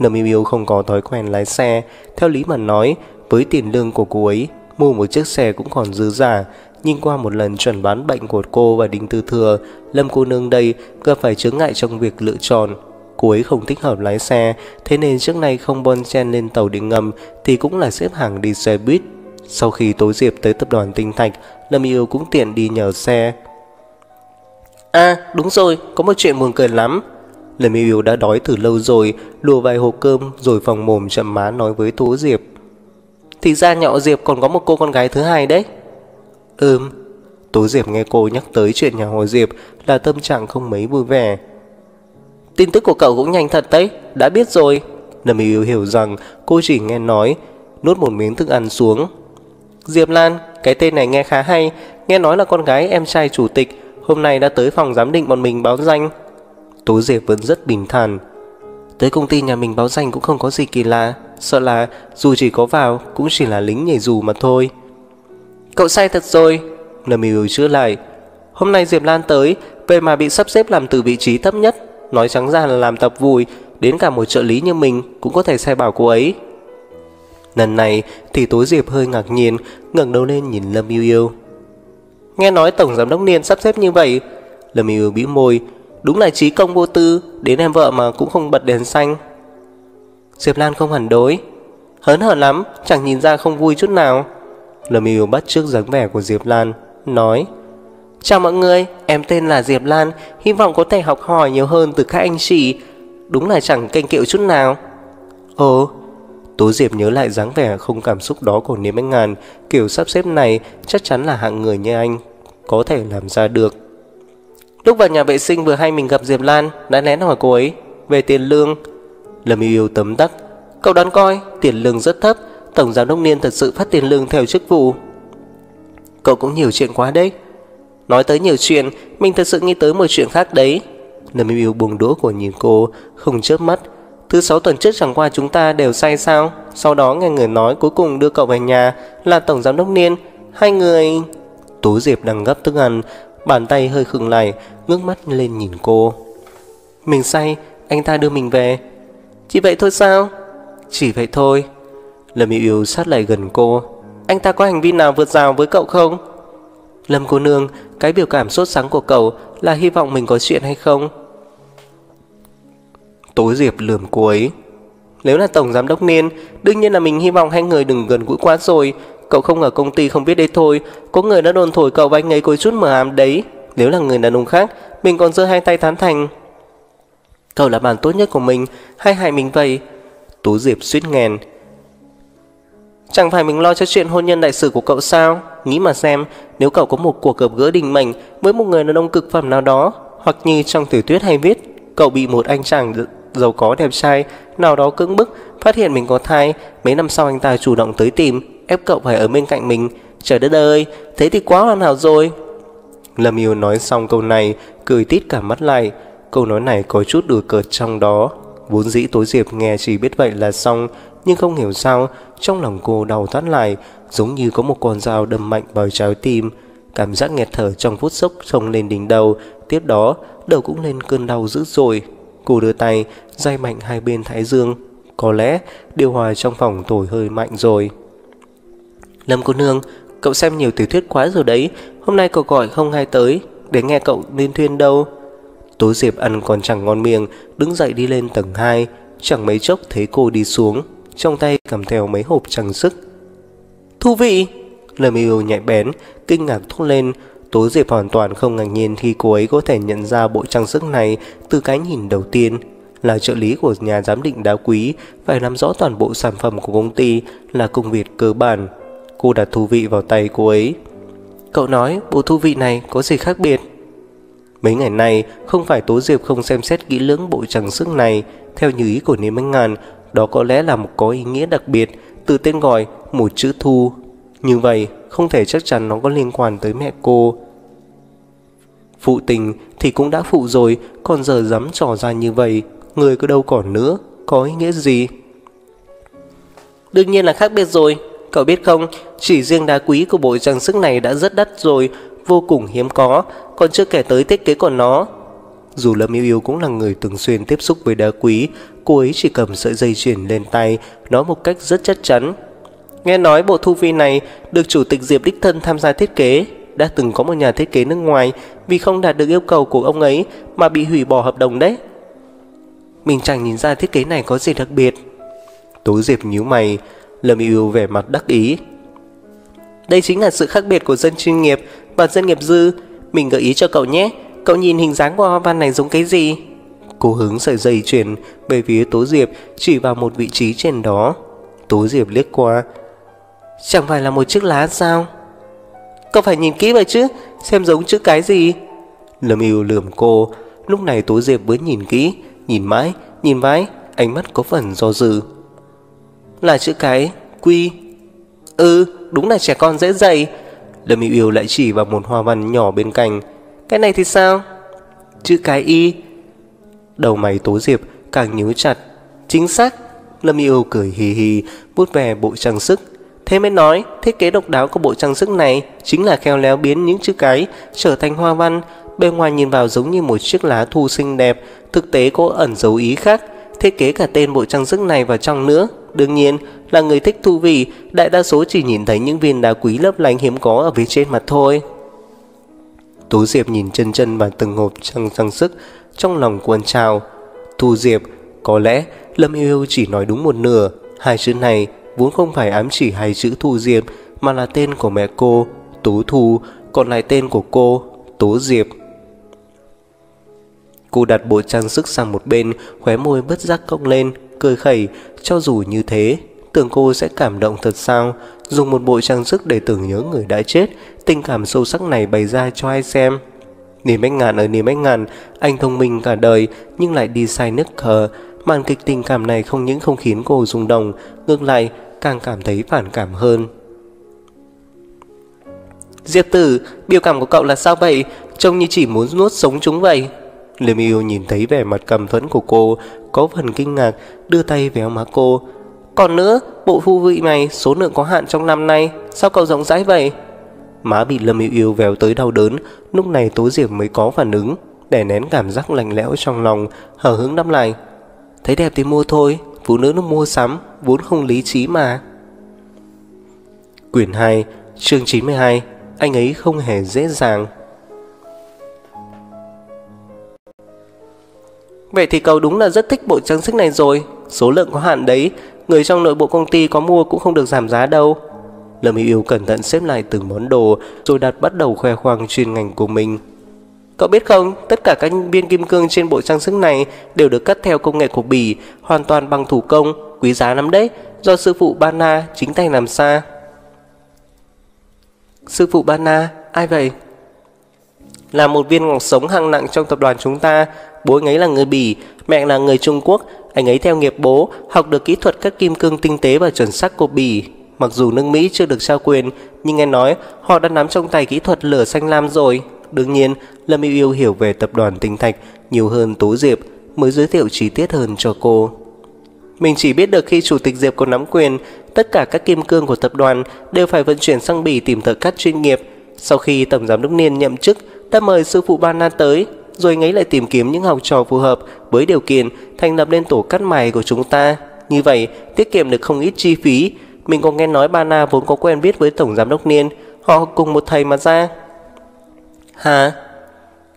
Lâm yêu yêu không có thói quen lái xe. Theo lý mà nói, Với tiền lương của cô ấy, Mua một chiếc xe cũng còn dư giả nhưng qua một lần chuẩn đoán bệnh của cô và Đinh Tư Thừa, Lâm cô nương đây gặp phải chướng ngại trong việc lựa chọn. Cô ấy không thích hợp lái xe, thế nên trước nay không bon chen lên tàu điện ngầm thì cũng là xếp hàng đi xe buýt. Sau khi tối diệp tới tập đoàn Tinh Thạch, Lâm Yêu cũng tiện đi nhờ xe. À, đúng rồi, có một chuyện buồn cười lắm. Lâm Yêu đã đói từ lâu rồi, lùa vài hộp cơm rồi phòng mồm chậm má nói với Tố Diệp. Thì ra nhọ Diệp còn có một cô con gái thứ hai đấy. Ừm. Tố Diệp nghe cô nhắc tới chuyện nhà Hồ Diệp là tâm trạng không mấy vui vẻ. Tin tức của cậu cũng nhanh thật đấy, đã biết rồi. Lâm Yêu hiểu rằng cô chỉ nghe nói, nuốt một miếng thức ăn xuống. Diệp Lan, cái tên này nghe khá hay, nghe nói là con gái em trai chủ tịch, hôm nay đã tới phòng giám định bọn mình báo danh. Tố Diệp vẫn rất bình thản. Tới công ty nhà mình báo danh cũng không có gì kỳ lạ, Sợ là dù chỉ có vào Cũng chỉ là lính nhảy dù mà thôi Cậu sai thật rồi. Lâm yêu chữa lại. Hôm nay Diệp Lan tới, về mà bị sắp xếp làm từ vị trí thấp nhất. Nói trắng ra là làm tập vùi, Đến cả một trợ lý như mình Cũng có thể sai bảo cô ấy. Lần này thì tối Diệp hơi ngạc nhiên, ngẩng đầu lên nhìn Lâm Yêu Yêu Nghe nói Tổng Giám đốc Niên sắp xếp như vậy. Lâm Yêu Yêu bĩu môi. Đúng là trí công vô tư, Đến em vợ mà cũng không bật đèn xanh. Diệp Lan không hẳn đối. Hớn hở lắm, Chẳng nhìn ra không vui chút nào. Lâm Yêu bắt trước dáng vẻ của Diệp Lan Nói Chào mọi người, em tên là Diệp Lan Hy vọng có thể học hỏi nhiều hơn từ các anh chị. Đúng là chẳng kênh kiệu chút nào. Ồ Tố Diệp nhớ lại dáng vẻ không cảm xúc đó của Niêm Anh Ngàn Kiểu sắp xếp này chắc chắn là hạng người như anh Có thể làm ra được. Lúc vào nhà vệ sinh vừa hay mình gặp Diệp Lan Đã lén hỏi cô ấy Về tiền lương. Lâm yêu yêu tấm tắc Cậu đoán coi tiền lương rất thấp Tổng giám đốc Niên thật sự phát tiền lương theo chức vụ. Cậu cũng nhiều chuyện quá đấy. Nói tới nhiều chuyện, Mình thật sự nghĩ tới một chuyện khác đấy. Lâm yêu yêu buông đũa của nhìn cô, Không chớp mắt. Thứ sáu tuần trước chẳng qua chúng ta đều say sao? Sau đó nghe người nói cuối cùng đưa cậu về nhà Là tổng giám đốc Niên. Hai người Tú Diệp đang gấp thức ăn, Bàn tay hơi khựng lại, Ngước mắt lên nhìn cô. Mình say, Anh ta đưa mình về. Chỉ vậy thôi sao? Chỉ vậy thôi. Lâm yêu yêu sát lại gần cô. Anh ta có hành vi nào vượt rào với cậu không? Lâm cô nương, Cái biểu cảm sốt sắng của cậu Là hy vọng mình có chuyện hay không? Tố Diệp lườm cô ấy. Nếu là tổng giám đốc Niên, Đương nhiên là mình hy vọng hai người đừng gần gũi quá rồi. Cậu không ở công ty không biết đấy thôi. Có người đã đồn thổi cậu và anh ấy có chút mờ ám đấy. Nếu là người đàn ông khác, Mình còn giơ hai tay thán thành. Cậu là bạn tốt nhất của mình, Hay hại mình vậy? Tú Diệp suýt nghèn Chẳng phải mình lo cho chuyện hôn nhân đại sự của cậu sao? Nghĩ mà xem, Nếu cậu có một cuộc gặp gỡ đình mệnh Với một người đàn ông cực phẩm nào đó, Hoặc như trong tiểu thuyết hay viết, Cậu bị một anh chàng giàu có đẹp trai nào đó cưỡng bức, phát hiện mình có thai, mấy năm sau anh ta chủ động tới tìm, ép cậu phải ở bên cạnh mình. Trời đất ơi, thế thì quá hoàn hảo rồi. Lâm yêu nói xong câu này, cười tít cả mắt lại. Câu nói này có chút đùa cợt trong đó. Vốn dĩ tối diệp nghe chỉ biết vậy là xong nhưng không hiểu sao trong lòng cô đau thắt lại giống như có một con dao đâm mạnh vào trái tim cảm giác nghẹt thở trong phút sốc xông lên đỉnh đầu tiếp đó đầu cũng lên cơn đau dữ dội Cô đưa tay, day mạnh hai bên thái dương. Có lẽ điều hòa trong phòng thổi hơi mạnh rồi. Lâm cô nương, cậu xem nhiều tiểu thuyết quá rồi đấy. Hôm nay cậu gọi không ai tới, để nghe cậu liên thuyên đâu. Tố Diệp ăn còn chẳng ngon miệng, đứng dậy đi lên tầng 2. Chẳng mấy chốc thấy cô đi xuống, trong tay cầm theo mấy hộp trang sức. Thú vị! Lâm yêu nhạy bén, kinh ngạc thốt lên, Tố Diệp hoàn toàn không ngạc nhiên khi cô ấy có thể nhận ra bộ trang sức này từ cái nhìn đầu tiên. Là trợ lý của nhà giám định đá quý, phải nắm rõ toàn bộ sản phẩm của công ty là công việc cơ bản. Cô đặt thú vị vào tay cô ấy. Cậu nói bộ thú vị này có gì khác biệt? Mấy ngày nay, không phải Tố Diệp không xem xét kỹ lưỡng bộ trang sức này, theo như ý của Niêm Anh Ngàn, đó có lẽ là một có ý nghĩa đặc biệt, từ tên gọi một chữ thu. Như vậy, không thể chắc chắn nó có liên quan tới mẹ cô. Phụ tình thì cũng đã phụ rồi, còn giờ dám trò ra như vậy, người có đâu còn nữa, có ý nghĩa gì? Đương nhiên là khác biệt rồi, cậu biết không, chỉ riêng đá quý của bộ trang sức này đã rất đắt rồi, vô cùng hiếm có, còn chưa kể tới thiết kế của nó. Dù Lâm Yêu Yêu cũng là người thường xuyên tiếp xúc với đá quý, cô ấy chỉ cầm sợi dây chuyền lên tay, nói một cách rất chắc chắn, Nghe nói bộ thu vi này được Chủ tịch Diệp Đích Thân tham gia thiết kế. Đã từng có một nhà thiết kế nước ngoài vì không đạt được yêu cầu của ông ấy mà bị hủy bỏ hợp đồng đấy. Mình chẳng nhìn ra thiết kế này có gì đặc biệt. Tố Diệp nhíu mày, Lâm yêu vẻ mặt đắc ý. Đây chính là sự khác biệt của dân chuyên nghiệp và dân nghiệp dư. Mình gợi ý cho cậu nhé. Cậu nhìn hình dáng của hoa văn này giống cái gì? Cô hướng sợi dây chuyền về phía Tố Diệp chỉ vào một vị trí trên đó. Tố Diệp liếc qua, Chẳng phải là một chiếc lá sao? Cậu phải nhìn kỹ vậy chứ Xem giống chữ cái gì? Lâm yêu lườm cô. Lúc này Tố Diệp mới nhìn kỹ Nhìn mãi, nhìn mãi Ánh mắt có phần do dự. Là chữ cái, quy Ừ, đúng là trẻ con dễ dạy. Lâm yêu yêu lại chỉ vào một hoa văn nhỏ bên cạnh. Cái này thì sao? Chữ cái y. Đầu mày Tố Diệp càng nhíu chặt Chính xác Lâm Yêu cười hì hì, bút về bộ trang sức. Thế mới nói, thiết kế độc đáo của bộ trang sức này chính là khéo léo biến những chữ cái trở thành hoa văn. Bên ngoài nhìn vào giống như một chiếc lá thu xinh đẹp, thực tế có ẩn dấu ý khác. Thiết kế cả tên bộ trang sức này vào trong nữa. Đương nhiên là người thích thu vị, đại đa số chỉ nhìn thấy những viên đá quý lấp lánh hiếm có ở phía trên mặt thôi. Tú Diệp nhìn chân chân vào từng hộp trang trang sức, trong lòng cuồn trào. Thu Diệp, có lẽ Lâm Yêu Yêu chỉ nói đúng một nửa, hai chữ này vốn không phải ám chỉ hai chữ Thu Diệp mà là tên của mẹ cô, Tú Thu, còn lại tên của cô, Tố Diệp. Cô đặt bộ trang sức sang một bên, khóe môi bất giác cong lên, cười khẩy, cho dù như thế, tưởng cô sẽ cảm động thật sao, dùng một bộ trang sức để tưởng nhớ người đã chết, tình cảm sâu sắc này bày ra cho ai xem. Niềm ánh ngàn ở niềm ánh ngàn, anh thông minh cả đời nhưng lại đi sai nước khờ. Màn kịch tình cảm này không những không khiến cô rung động, ngược lại càng cảm thấy phản cảm hơn. Diệp tử, biểu cảm của cậu là sao vậy? Trông như chỉ muốn nuốt sống chúng vậy. Liêm yêu nhìn thấy vẻ mặt cầm thuẫn của cô, có phần kinh ngạc, đưa tay véo má cô. Còn nữa, bộ phu vị này số lượng có hạn trong năm nay, sao cậu rộng rãi vậy? Má bị Lâm Yêu Yêu véo tới đau đớn, lúc này Tố Diệp mới có phản ứng, để nén cảm giác lạnh lẽo trong lòng, hờ hứng đáp lại. Thấy đẹp thì mua thôi, phụ nữ nó mua sắm, vốn không lý trí mà. Quyển 2, chương 92, anh ấy không hề dễ dàng. Vậy thì cậu đúng là rất thích bộ trang sức này rồi, số lượng có hạn đấy, người trong nội bộ công ty có mua cũng không được giảm giá đâu. Lâm Yêu Yêu cẩn thận xếp lại từng món đồ rồi đặt bắt đầu khoe khoang chuyên ngành của mình. Cậu biết không, tất cả các viên kim cương trên bộ trang sức này đều được cắt theo công nghệ của Bỉ, hoàn toàn bằng thủ công, quý giá lắm đấy, do sư phụ Bana chính tay làm xa. Sư phụ Bana, ai vậy? Là một viên ngọc sống hạng nặng trong tập đoàn chúng ta, bố anh ấy là người Bỉ, mẹ là người Trung Quốc, anh ấy theo nghiệp bố, học được kỹ thuật cắt kim cương tinh tế và chuẩn xác của Bỉ, Mặc dù nước Mỹ chưa được trao quyền, nhưng nghe nói họ đã nắm trong tay kỹ thuật lửa xanh lam rồi. Đương nhiên, Lâm Yêu Yêu hiểu về tập đoàn Tinh Thạch nhiều hơn Tố Diệp mới giới thiệu chi tiết hơn cho cô. Mình chỉ biết được khi Chủ tịch Diệp có nắm quyền, tất cả các kim cương của tập đoàn đều phải vận chuyển sang Bỉ tìm thợ cắt chuyên nghiệp. Sau khi Tổng Giám đốc Niên nhậm chức, đã mời sư phụ Bana tới, rồi ngấy lại tìm kiếm những học trò phù hợp với điều kiện thành lập lên tổ cắt mày của chúng ta. Như vậy, tiết kiệm được không ít chi phí, mình có nghe nói Bana vốn có quen biết với Tổng Giám đốc Niên. Họ cùng một thầy mà ra. Hả?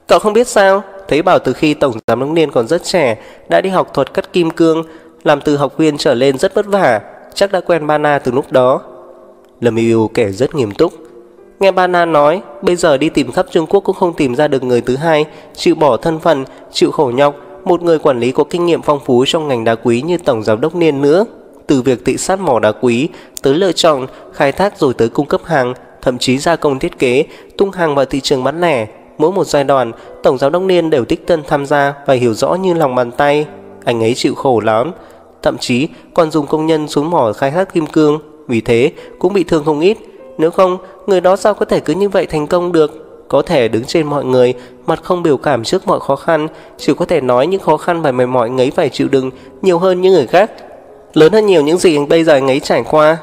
Cậu không biết sao? Thấy bảo từ khi Tổng Giám đốc Niên còn rất trẻ Đã đi học thuật cắt kim cương Làm từ học viên trở lên rất vất vả Chắc đã quen Bana từ lúc đó. Lâm Yêu kể rất nghiêm túc. Nghe Bana nói Bây giờ đi tìm khắp Trung Quốc cũng không tìm ra được người thứ hai Chịu bỏ thân phận, chịu khổ nhọc Một người quản lý có kinh nghiệm phong phú trong ngành đá quý như Tổng Giám đốc Niên nữa từ việc thị sát mỏ đá quý tới lựa chọn, khai thác rồi tới cung cấp hàng, thậm chí gia công thiết kế, tung hàng vào thị trường bán lẻ. Mỗi một giai đoạn, Tổng giám đốc Niên đều tích tân tham gia và hiểu rõ như lòng bàn tay. Anh ấy chịu khổ lắm, thậm chí còn dùng công nhân xuống mỏ khai thác kim cương, vì thế cũng bị thương không ít. Nếu không, người đó sao có thể cứ như vậy thành công được? Có thể đứng trên mọi người, mặt không biểu cảm trước mọi khó khăn, chỉ có thể nói những khó khăn và mệt mỏi ngấy phải chịu đựng nhiều hơn những người khác, lớn hơn nhiều những gì anh bây giờ anh ấy trải qua.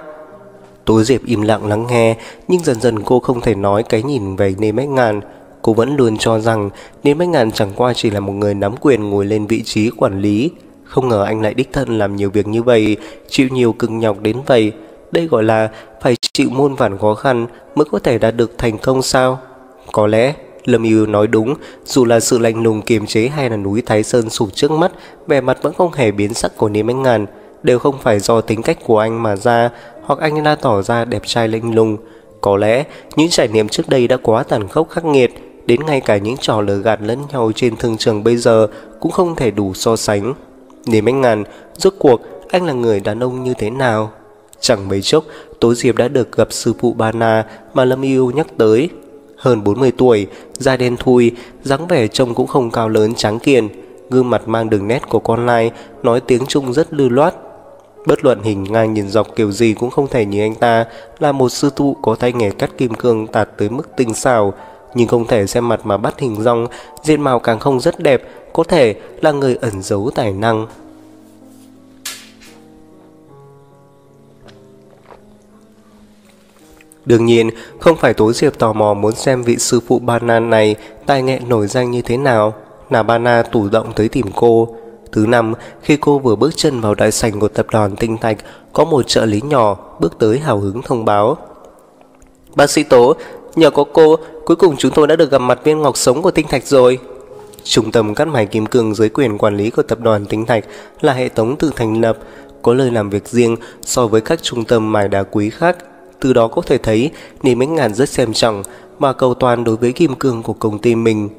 Tố Diệp im lặng lắng nghe, nhưng dần dần cô không thể nói cái nhìn về Nê Bách Ngàn. Cô vẫn luôn cho rằng Nê Bách Ngàn chẳng qua chỉ là một người nắm quyền ngồi lên vị trí quản lý. Không ngờ anh lại đích thân làm nhiều việc như vậy, chịu nhiều cực nhọc đến vậy. Đây gọi là phải chịu muôn vàn khó khăn mới có thể đạt được thành công sao? Có lẽ Lâm Yêu nói đúng, dù là sự lạnh lùng kiềm chế hay là núi Thái Sơn sụp trước mắt, vẻ mặt vẫn không hề biến sắc của Niêm Anh Ngàn đều không phải do tính cách của anh mà ra hoặc anh đã tỏ ra đẹp trai linh lung. Có lẽ những trải nghiệm trước đây đã quá tàn khốc khắc nghiệt, đến ngay cả những trò lừa gạt lẫn nhau trên thương trường bây giờ cũng không thể đủ so sánh. Niềm anh ngàn, rốt cuộc anh là người đàn ông như thế nào? Chẳng mấy chốc, Tố Diệp đã được gặp sư phụ Bana mà Lâm Yêu nhắc tới. Hơn 40 tuổi, da đen thui, dáng vẻ trông cũng không cao lớn trắng kiện, gương mặt mang đường nét của con lai, nói tiếng Trung rất lưu loát, Bất luận hình ngang nhìn dọc kiểu gì cũng không thể như anh ta là một sư thụ có tay nghề cắt kim cương tạt tới mức tinh xảo, nhưng không thể xem mặt mà bắt hình rong, diện mạo càng không rất đẹp, có thể là người ẩn giấu tài năng. Đương nhiên, không phải Tố Diệp tò mò muốn xem vị sư phụ Bana này tài nghệ nổi danh như thế nào, Nà Bana tủ động tới tìm cô. Thứ năm, khi cô vừa bước chân vào đại sảnh của tập đoàn Tinh Thạch, có một trợ lý nhỏ bước tới hào hứng thông báo. Bác sĩ Tố, nhờ có cô, cuối cùng chúng tôi đã được gặp mặt viên ngọc sống của Tinh Thạch rồi. Trung tâm cắt mài kim cương dưới quyền quản lý của tập đoàn Tinh Thạch là hệ thống tự thành lập, có lời làm việc riêng so với các trung tâm mài đá quý khác. Từ đó có thể thấy Niềm Ánh Ngàn rất xem trọng mà cầu toàn đối với kim cương của công ty mình.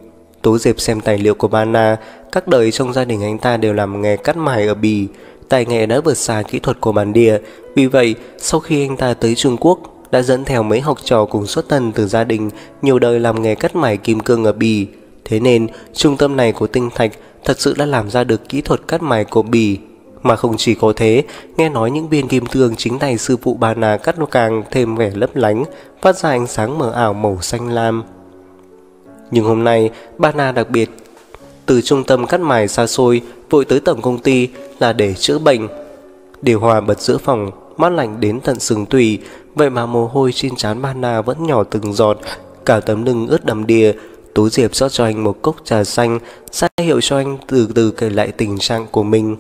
Tố Diệp xem tài liệu của Bana, các đời trong gia đình anh ta đều làm nghề cắt mài ở Bì, tài nghệ đã vượt xa kỹ thuật của bản địa. Vì vậy, sau khi anh ta tới Trung Quốc, đã dẫn theo mấy học trò cùng xuất thân từ gia đình nhiều đời làm nghề cắt mài kim cương ở Bì. Thế nên, trung tâm này của Tinh Thạch thật sự đã làm ra được kỹ thuật cắt mài của Bì. Mà không chỉ có thế, nghe nói những viên kim cương chính tay sư phụ bà nà cắt nó càng thêm vẻ lấp lánh, phát ra ánh sáng mờ ảo màu xanh lam. Nhưng hôm nay, Bana đặc biệt từ trung tâm cắt mài xa xôi vội tới tổng công ty là để chữa bệnh. Điều hòa bật giữa phòng, mát lạnh đến tận sừng tùy, vậy mà mồ hôi trên trán Bana vẫn nhỏ từng giọt, cả tấm lưng ướt đầm đìa. Tú Diệp rót cho anh một cốc trà xanh, ra hiệu cho anh từ từ kể lại tình trạng của mình.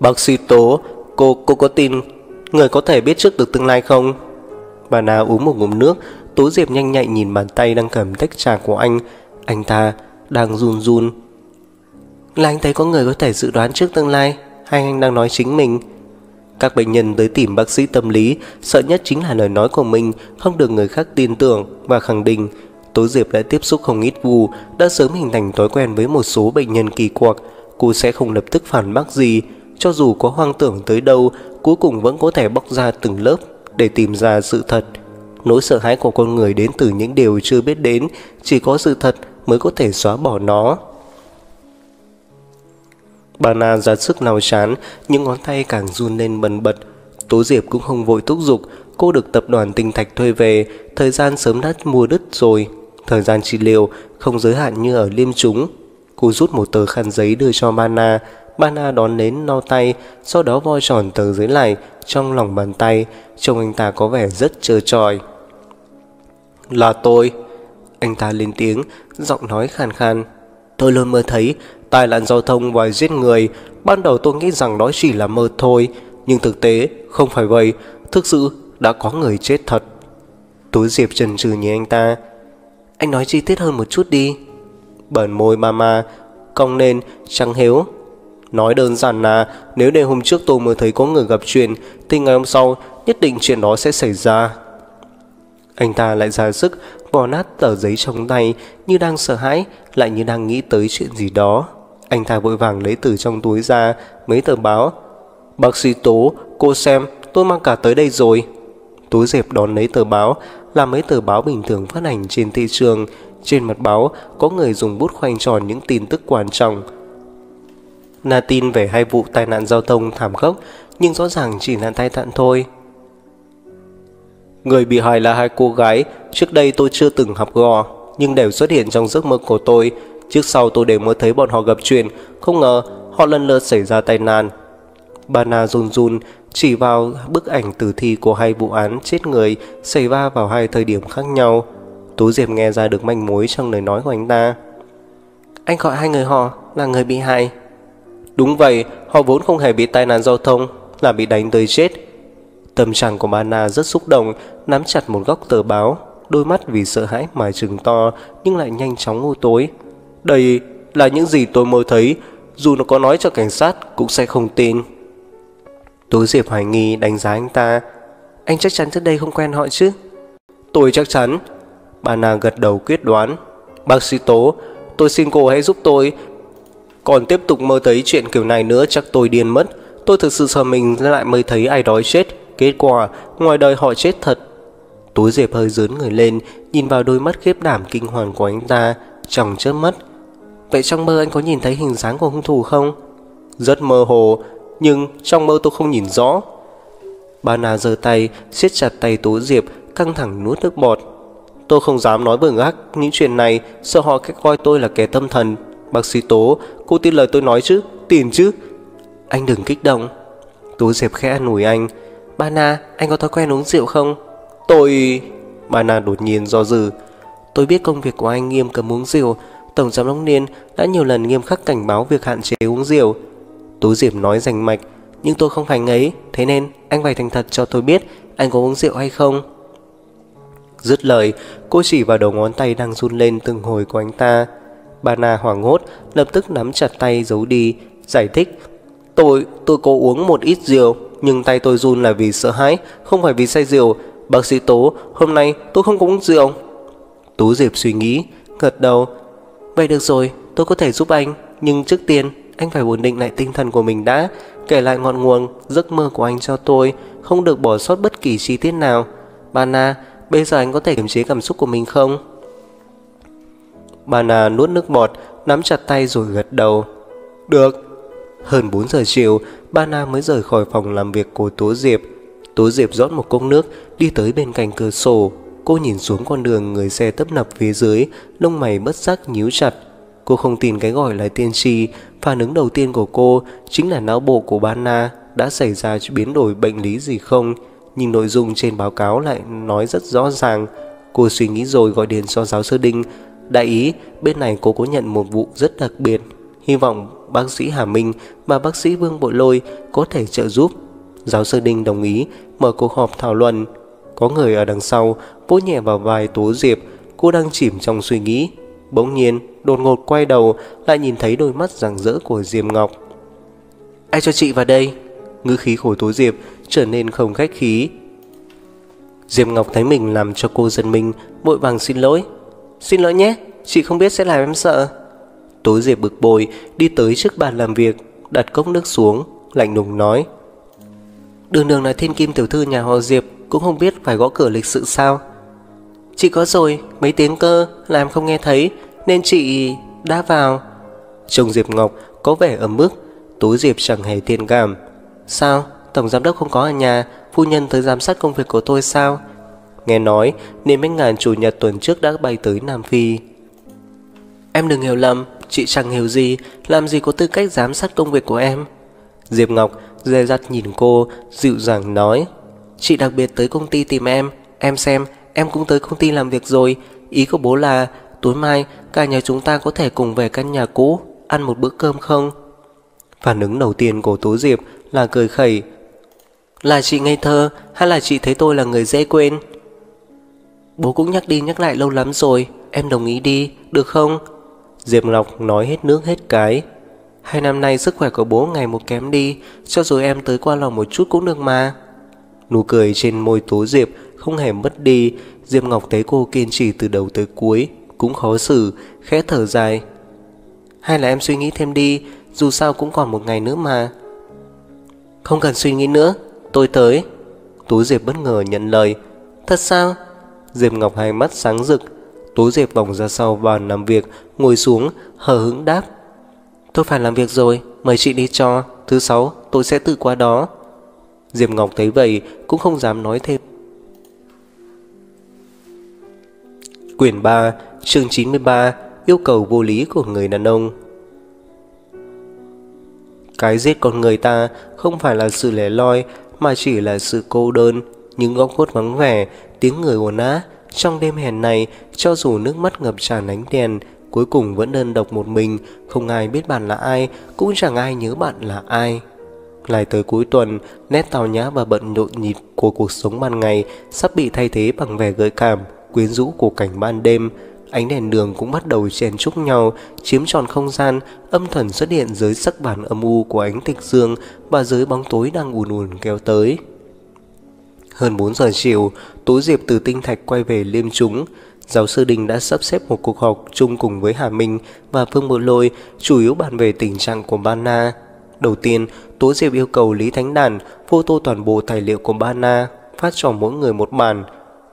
Bác sĩ Tố, cô cô có tin người có thể biết trước được tương lai không? Bà Na uống một ngụm nước, Tố Diệp nhanh nhạy nhìn bàn tay đang cầm tách trà của anh. Anh ta đang run run. Là anh thấy có người có thể dự đoán trước tương lai, hay anh đang nói chính mình? Các bệnh nhân tới tìm bác sĩ tâm lý, sợ nhất chính là lời nói của mình không được người khác tin tưởng và khẳng định. Tố Diệp đã tiếp xúc không ít vụ, đã sớm hình thành thói quen với một số bệnh nhân kỳ quặc. Cô sẽ không lập tức phản bác gì, cho dù có hoang tưởng tới đâu, cuối cùng vẫn có thể bóc ra từng lớp để tìm ra sự thật. Nỗi sợ hãi của con người đến từ những điều chưa biết đến, chỉ có sự thật mới có thể xóa bỏ nó. Bà Na ra sức nào chán, những ngón tay càng run lên bần bật. Tố Diệp cũng không vội thúc giục, cô được tập đoàn tinh thạch thuê về, thời gian sớm đã mua đứt rồi. Thời gian trị liệu không giới hạn như ở liêm chúng. Cô rút một tờ khăn giấy đưa cho Bana, Bana đón nến no tay, sau đó voi tròn tờ giấy lại trong lòng bàn tay, trông anh ta có vẻ rất trơ trọi. Là tôi. Anh ta lên tiếng, giọng nói khàn khàn. Tôi luôn mơ thấy tai nạn giao thông và giết người. Ban đầu tôi nghĩ rằng đó chỉ là mơ thôi, nhưng thực tế không phải vậy. Thực sự đã có người chết thật. Tú Diệp trần trừ nhìn anh ta. Anh nói chi tiết hơn một chút đi. Bẩn môi mama, cong lên, trắng hiếu. Nói đơn giản là nếu đêm hôm trước tôi mới thấy có người gặp chuyện thì ngày hôm sau nhất định chuyện đó sẽ xảy ra. Anh ta lại ra sức bò nát tờ giấy trong tay như đang sợ hãi lại như đang nghĩ tới chuyện gì đó. Anh ta vội vàng lấy từ trong túi ra mấy tờ báo. Bác sĩ Tố, cô xem, tôi mang cả tới đây rồi. túi dẹp đón lấy tờ báo là mấy tờ báo bình thường phát hành trên thị trường. Trên mặt báo có người dùng bút khoanh tròn những tin tức quan trọng Na tin về hai vụ tai nạn giao thông thảm khốc, nhưng rõ ràng chỉ là tai nạn thôi. Người bị hại là hai cô gái, trước đây tôi chưa từng học gò, nhưng đều xuất hiện trong giấc mơ của tôi. Trước sau tôi đều mơ thấy bọn họ gặp chuyện, không ngờ họ lần lượt xảy ra tai nạn. Bana run run chỉ vào bức ảnh tử thi của hai vụ án chết người xảy ra vào hai thời điểm khác nhau. Tú Diệp nghe ra được manh mối trong lời nói của anh ta. Anh gọi hai người họ là người bị hại. Đúng vậy, họ vốn không hề bị tai nạn giao thông, là bị đánh tới chết. Tâm trạng của Bana rất xúc động, nắm chặt một góc tờ báo, đôi mắt vì sợ hãi mà trừng to nhưng lại nhanh chóng ngô tối. Đây là những gì tôi mơ thấy, dù nó có nói cho cảnh sát cũng sẽ không tin. Tố Diệp hoài nghi đánh giá anh ta. Anh chắc chắn trước đây không quen họ chứ? Tôi chắc chắn. bà na gật đầu quyết đoán. Bác sĩ Tố, tôi xin cô hãy giúp tôi còn tiếp tục mơ thấy chuyện kiểu này nữa chắc tôi điên mất. Tôi thực sự sợ mình lại mới thấy ai đó chết. Kết quả, ngoài đời họ chết thật. Túi Diệp hơi dướn người lên, nhìn vào đôi mắt khiếp đảm kinh hoàng của anh ta, trong chớp mắt. Vậy trong mơ anh có nhìn thấy hình dáng của hung thủ không? Rất mơ hồ, nhưng trong mơ tôi không nhìn rõ. Bà Na giơ tay, siết chặt tay Tú Diệp, căng thẳng nuốt nước bọt. Tôi không dám nói với gác những chuyện này, sợ họ coi tôi là kẻ tâm thần, Bác sĩ Tố, cô tin lời tôi nói chứ, tin chứ. Anh đừng kích động. Tú Diệp khẽ an ủi anh. Ba Na, anh có thói quen uống rượu không? Tôi... Bà Na đột nhiên do dự. Tôi biết công việc của anh nghiêm cấm uống rượu. Tổng giám đốc Niên đã nhiều lần nghiêm khắc cảnh báo việc hạn chế uống rượu. Tú Diệp nói rành mạch. Nhưng tôi không phải ấy, thế nên anh phải thành thật cho tôi biết anh có uống rượu hay không. Dứt lời, cô chỉ vào đầu ngón tay đang run lên từng hồi của anh ta. Bà Na hoảng hốt, lập tức nắm chặt tay giấu đi, giải thích. Tôi, tôi có uống một ít rượu, nhưng tay tôi run là vì sợ hãi, không phải vì say rượu. Bác sĩ Tố, hôm nay tôi không có uống rượu. Tú Diệp suy nghĩ, gật đầu. Vậy được rồi, tôi có thể giúp anh, nhưng trước tiên anh phải ổn định lại tinh thần của mình đã, kể lại ngọn nguồn, giấc mơ của anh cho tôi, không được bỏ sót bất kỳ chi tiết nào. Bà Na, bây giờ anh có thể kiềm chế cảm xúc của mình không? Bà Na nuốt nước bọt, nắm chặt tay rồi gật đầu. Được. Hơn 4 giờ chiều, ba Na mới rời khỏi phòng làm việc của Tố Diệp. Tố Diệp rót một cốc nước, đi tới bên cạnh cửa sổ. Cô nhìn xuống con đường người xe tấp nập phía dưới, lông mày bất giác nhíu chặt. Cô không tin cái gọi là tiên tri, phản ứng đầu tiên của cô chính là não bộ của Bana đã xảy ra biến đổi bệnh lý gì không, nhưng nội dung trên báo cáo lại nói rất rõ ràng. Cô suy nghĩ rồi gọi điện cho giáo sư Đinh. Đại ý, bên này cô có nhận một vụ rất đặc biệt. Hy vọng bác sĩ Hà Minh và bác sĩ Vương Bội Lôi có thể trợ giúp. Giáo sư Đinh đồng ý mở cuộc họp thảo luận. Có người ở đằng sau vỗ nhẹ vào vai Tố Diệp, cô đang chìm trong suy nghĩ. Bỗng nhiên, đột ngột quay đầu lại nhìn thấy đôi mắt rạng rỡ của Diệp Ngọc. Ai cho chị vào đây? Ngữ khí của Tố Diệp trở nên không khách khí. Diệp Ngọc thấy mình làm cho cô giật mình, vội vàng xin lỗi. Xin lỗi nhé, chị không biết sẽ làm em sợ. Tố Diệp bực bội đi tới trước bàn làm việc, đặt cốc nước xuống, lạnh lùng nói. Đường đường là thiên kim tiểu thư nhà họ Diệp, cũng không biết phải gõ cửa lịch sự sao. Chị có rồi, mấy tiếng cơ, làm không nghe thấy, nên chị đã vào. Trông Diệp Ngọc có vẻ ấm ức, tối Diệp chẳng hề tiên cảm. Sao? Tổng giám đốc không có ở nhà, phu nhân tới giám sát công việc của tôi sao? Nghe nói, nên mấy Ngàn chủ nhật tuần trước đã bay tới Nam Phi. Em đừng hiểu lầm, chị chẳng hiểu gì, làm gì có tư cách giám sát công việc của em. Diệp Ngọc dè dặt nhìn cô, dịu dàng nói. Chị đặc biệt tới công ty tìm em, em xem, em cũng tới công ty làm việc rồi. Ý của bố là tối mai cả nhà chúng ta có thể cùng về căn nhà cũ, ăn một bữa cơm không? Phản ứng đầu tiên của Tố Diệp là cười khẩy. Là chị ngây thơ hay là chị thấy tôi là người dễ quên? Bố cũng nhắc đi nhắc lại lâu lắm rồi, em đồng ý đi, được không? Diệp Ngọc nói hết nước hết cái. Hai năm nay sức khỏe của bố ngày một kém đi, cho dù em tới qua lòng một chút cũng được mà. Nụ cười trên môi Tố Diệp không hề mất đi, Diệp Ngọc thấy cô kiên trì từ đầu tới cuối, cũng khó xử, khẽ thở dài. Hay là em suy nghĩ thêm đi, dù sao cũng còn một ngày nữa mà. Không cần suy nghĩ nữa, tôi tới. Tú Diệp bất ngờ nhận lời. Thật sao? Diệp Ngọc hai mắt sáng rực. Tú Diệp vòng ra sau bàn làm việc, ngồi xuống, hờ hững đáp. Tôi phải làm việc rồi, mời chị đi cho, thứ sáu tôi sẽ tự qua đó. Diệp Ngọc thấy vậy cũng không dám nói thêm. Quyển 3, chương 93, yêu cầu vô lý của người đàn ông. Cái giết con người ta không phải là sự lẻ loi mà chỉ là sự cô đơn, những góc khuất vắng vẻ, tiếng người ồn á. Trong đêm hèn này, cho dù nước mắt ngập tràn ánh đèn, cuối cùng vẫn đơn độc một mình, không ai biết bạn là ai, cũng chẳng ai nhớ bạn là ai. Lại tới cuối tuần, nét tào nhã và bận nhộn nhịp của cuộc sống ban ngày sắp bị thay thế bằng vẻ gợi cảm, quyến rũ của cảnh ban đêm. Ánh đèn đường cũng bắt đầu chen chúc nhau, chiếm tròn không gian, âm thần xuất hiện dưới sắc bản âm u của ánh tịch dương và dưới bóng tối đang ùn ùn kéo tới. Hơn 4 giờ chiều, Tú Diệp từ tinh thạch quay về liêm chúng. Giáo sư Đình đã sắp xếp một cuộc họp chung cùng với Hà Minh và Phương Bộ Lôi, chủ yếu bàn về tình trạng của Bana. Đầu tiên, Tú Diệp yêu cầu Lý Thánh Đàn photo toàn bộ tài liệu của Bana, phát cho mỗi người một bản,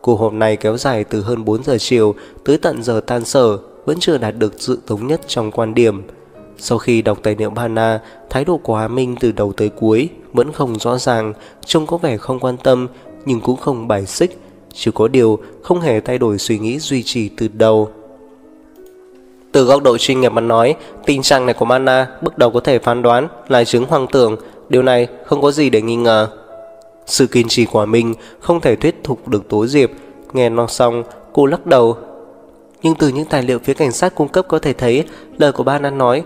Cuộc họp này kéo dài từ hơn 4 giờ chiều tới tận giờ tan sở, vẫn chưa đạt được sự thống nhất trong quan điểm. Sau khi đọc tài liệu Bana, thái độ của Hà Minh từ đầu tới cuối vẫn không rõ ràng, trông có vẻ không quan tâm nhưng cũng không bài xích, chỉ có điều không hề thay đổi suy nghĩ duy trì từ đầu. Từ góc độ chuyên nghiệp mà nói, tình trạng này của Mana bước đầu có thể phán đoán là chứng hoang tưởng, điều này không có gì để nghi ngờ. Sự kiên trì của mình không thể thuyết phục được Tố Diệp. Nghe nó xong, cô lắc đầu. Nhưng từ những tài liệu phía cảnh sát cung cấp có thể thấy lời của Mana nói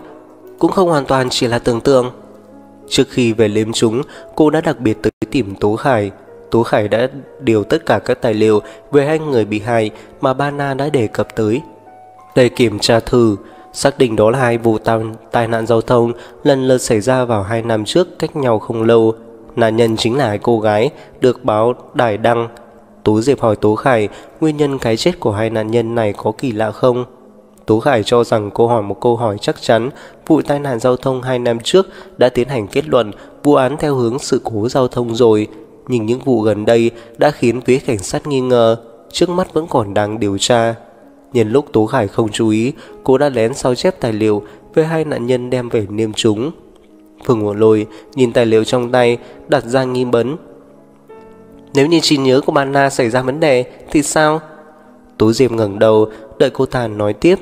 cũng không hoàn toàn chỉ là tưởng tượng. Trước khi về liếm chúng, cô đã đặc biệt tới tìm Tố Khải. Tú Khải đã điều tất cả các tài liệu về hai người bị hại mà ba Na đã đề cập tới. Để kiểm tra thử, xác định đó là hai vụ tai, nạn giao thông lần lượt xảy ra vào hai năm trước cách nhau không lâu. Nạn nhân chính là hai cô gái được báo đài đăng. Tú Diệp hỏi Tú Khải nguyên nhân cái chết của hai nạn nhân này có kỳ lạ không? Tú Khải cho rằng cô hỏi một câu hỏi chắc chắn vụ tai nạn giao thông hai năm trước đã tiến hành kết luận vụ án theo hướng sự cố giao thông rồi. Nhưng những vụ gần đây đã khiến phía cảnh sát nghi ngờ, trước mắt vẫn còn đang điều tra. Nhân lúc Tố Khải không chú ý, cô đã lén sao chép tài liệu về hai nạn nhân đem về niêm chúng. Phương Ngộ Lôi nhìn tài liệu trong tay, đặt ra nghi vấn. Nếu như trí nhớ của Banna xảy ra vấn đề thì sao? Tố Diệp ngẩng đầu, đợi cô ta nói tiếp.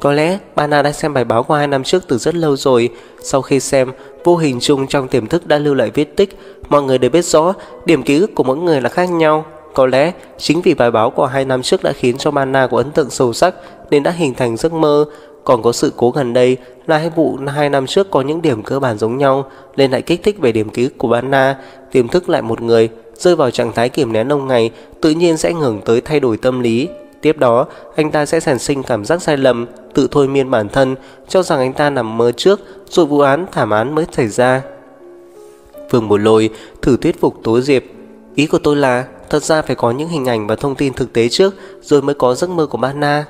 Có lẽ Banna đã xem bài báo của hai năm trước từ rất lâu rồi. Sau khi xem, vô hình chung trong tiềm thức đã lưu lại vết tích. Mọi người đều biết rõ điểm ký ức của mỗi người là khác nhau. Có lẽ chính vì bài báo của hai năm trước đã khiến cho Mana có ấn tượng sâu sắc nên đã hình thành giấc mơ. Còn có sự cố gần đây là hai vụ hai năm trước có những điểm cơ bản giống nhau nên lại kích thích về điểm ký ức của Mana, tiềm thức lại một người rơi vào trạng thái kiềm nén lâu ngày tự nhiên sẽ ngừng tới thay đổi tâm lý. Tiếp đó, anh ta sẽ sản sinh cảm giác sai lầm, tự thôi miên bản thân, cho rằng anh ta nằm mơ trước, rồi vụ án thảm án mới xảy ra. Vương Bồ Lôi, thử thuyết phục Tố Diệp. Ý của tôi là, Thật ra phải có những hình ảnh và thông tin thực tế trước, Rồi mới có giấc mơ của Bana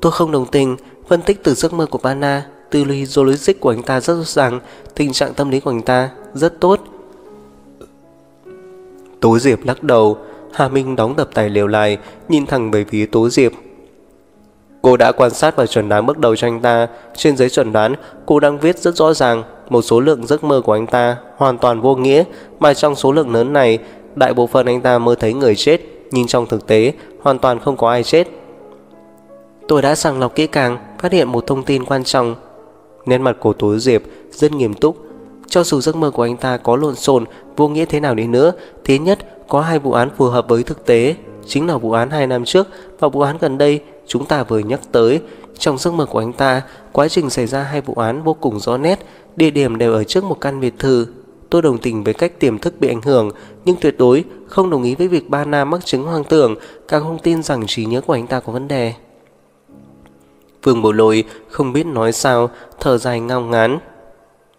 Tôi không đồng tình, Phân tích từ giấc mơ của Bana Tư lý logic của anh ta rất rõ ràng, Tình trạng tâm lý của anh ta rất tốt. Tố Diệp lắc đầu, Hà Minh đóng tập tài liệu lại, Nhìn thẳng về phía Tố Diệp. Cô đã quan sát và chuẩn đoán bước đầu cho anh ta. Trên giấy chuẩn đoán, Cô đang viết rất rõ ràng, Một số lượng giấc mơ của anh ta Hoàn toàn vô nghĩa, Mà trong số lượng lớn này, Đại bộ phận anh ta mơ thấy người chết, Nhưng trong thực tế, hoàn toàn không có ai chết. Tôi đã sàng lọc kỹ càng, Phát hiện một thông tin quan trọng. Nét mặt của Tố Diệp rất nghiêm túc. Cho dù giấc mơ của anh ta có lộn xộn, Vô nghĩa thế nào đi nữa, Thế nhất có hai vụ án phù hợp với thực tế. Chính là vụ án hai năm trước Và vụ án gần đây chúng ta vừa nhắc tới Trong giấc mơ của anh ta Quá trình xảy ra hai vụ án vô cùng rõ nét Địa điểm đều ở trước một căn biệt thự Tôi đồng tình với cách tiềm thức bị ảnh hưởng, nhưng tuyệt đối không đồng ý với việc ba Nam mắc chứng hoang tưởng, càng không tin rằng trí nhớ của anh ta có vấn đề. Vương Bồ Lôi không biết nói sao, thở dài ngao ngán.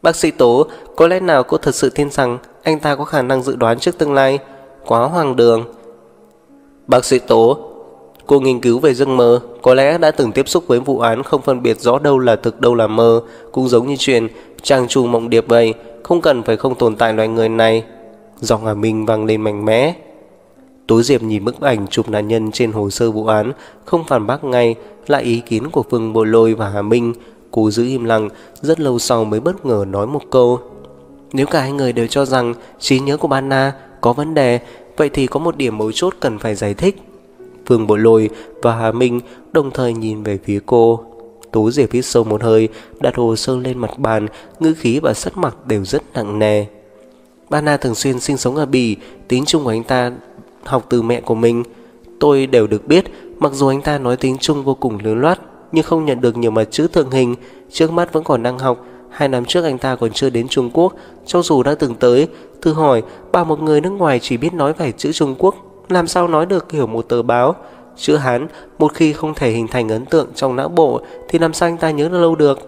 Bác sĩ Tố, có lẽ nào cô thật sự tin rằng anh ta có khả năng dự đoán trước tương lai? Quá hoàng đường. Bác sĩ Tố, cô nghiên cứu về giấc mơ, có lẽ đã từng tiếp xúc với vụ án không phân biệt rõ đâu là thực đâu là mơ, cũng giống như chuyện trang trù mộng điệp vậy, không cần phải không tồn tại loài người này. Giọng Hà Minh vang lên mạnh mẽ. Tối Diệp nhìn bức ảnh chụp nạn nhân trên hồ sơ vụ án, không phản bác ngay lại ý kiến của Phương Bội Lôi và Hà Minh. Cô giữ im lặng, rất lâu sau mới bất ngờ nói một câu. Nếu cả hai người đều cho rằng trí nhớ của Banna có vấn đề, vậy thì có một điểm mấu chốt cần phải giải thích. Phương Bội Lôi và Hà Minh đồng thời nhìn về phía cô. Tú Diệp hít sâu một hơi, đặt hồ sơ lên mặt bàn, ngữ khí và sắc mặt đều rất nặng nề. Bana thường xuyên sinh sống ở Bỉ, tiếng Trung của anh ta học từ mẹ của mình. Tôi đều được biết, mặc dù anh ta nói tiếng Trung vô cùng lưu loát, nhưng không nhận được nhiều mặt chữ thượng hình, trước mắt vẫn còn đang học. Hai năm trước anh ta còn chưa đến Trung Quốc, cho dù đã từng tới, thử hỏi, bảo một người nước ngoài chỉ biết nói vài chữ Trung Quốc, làm sao nói được hiểu một tờ báo, Chữ Hán một khi không thể hình thành ấn tượng trong não bộ thì làm sao anh ta nhớ lâu được?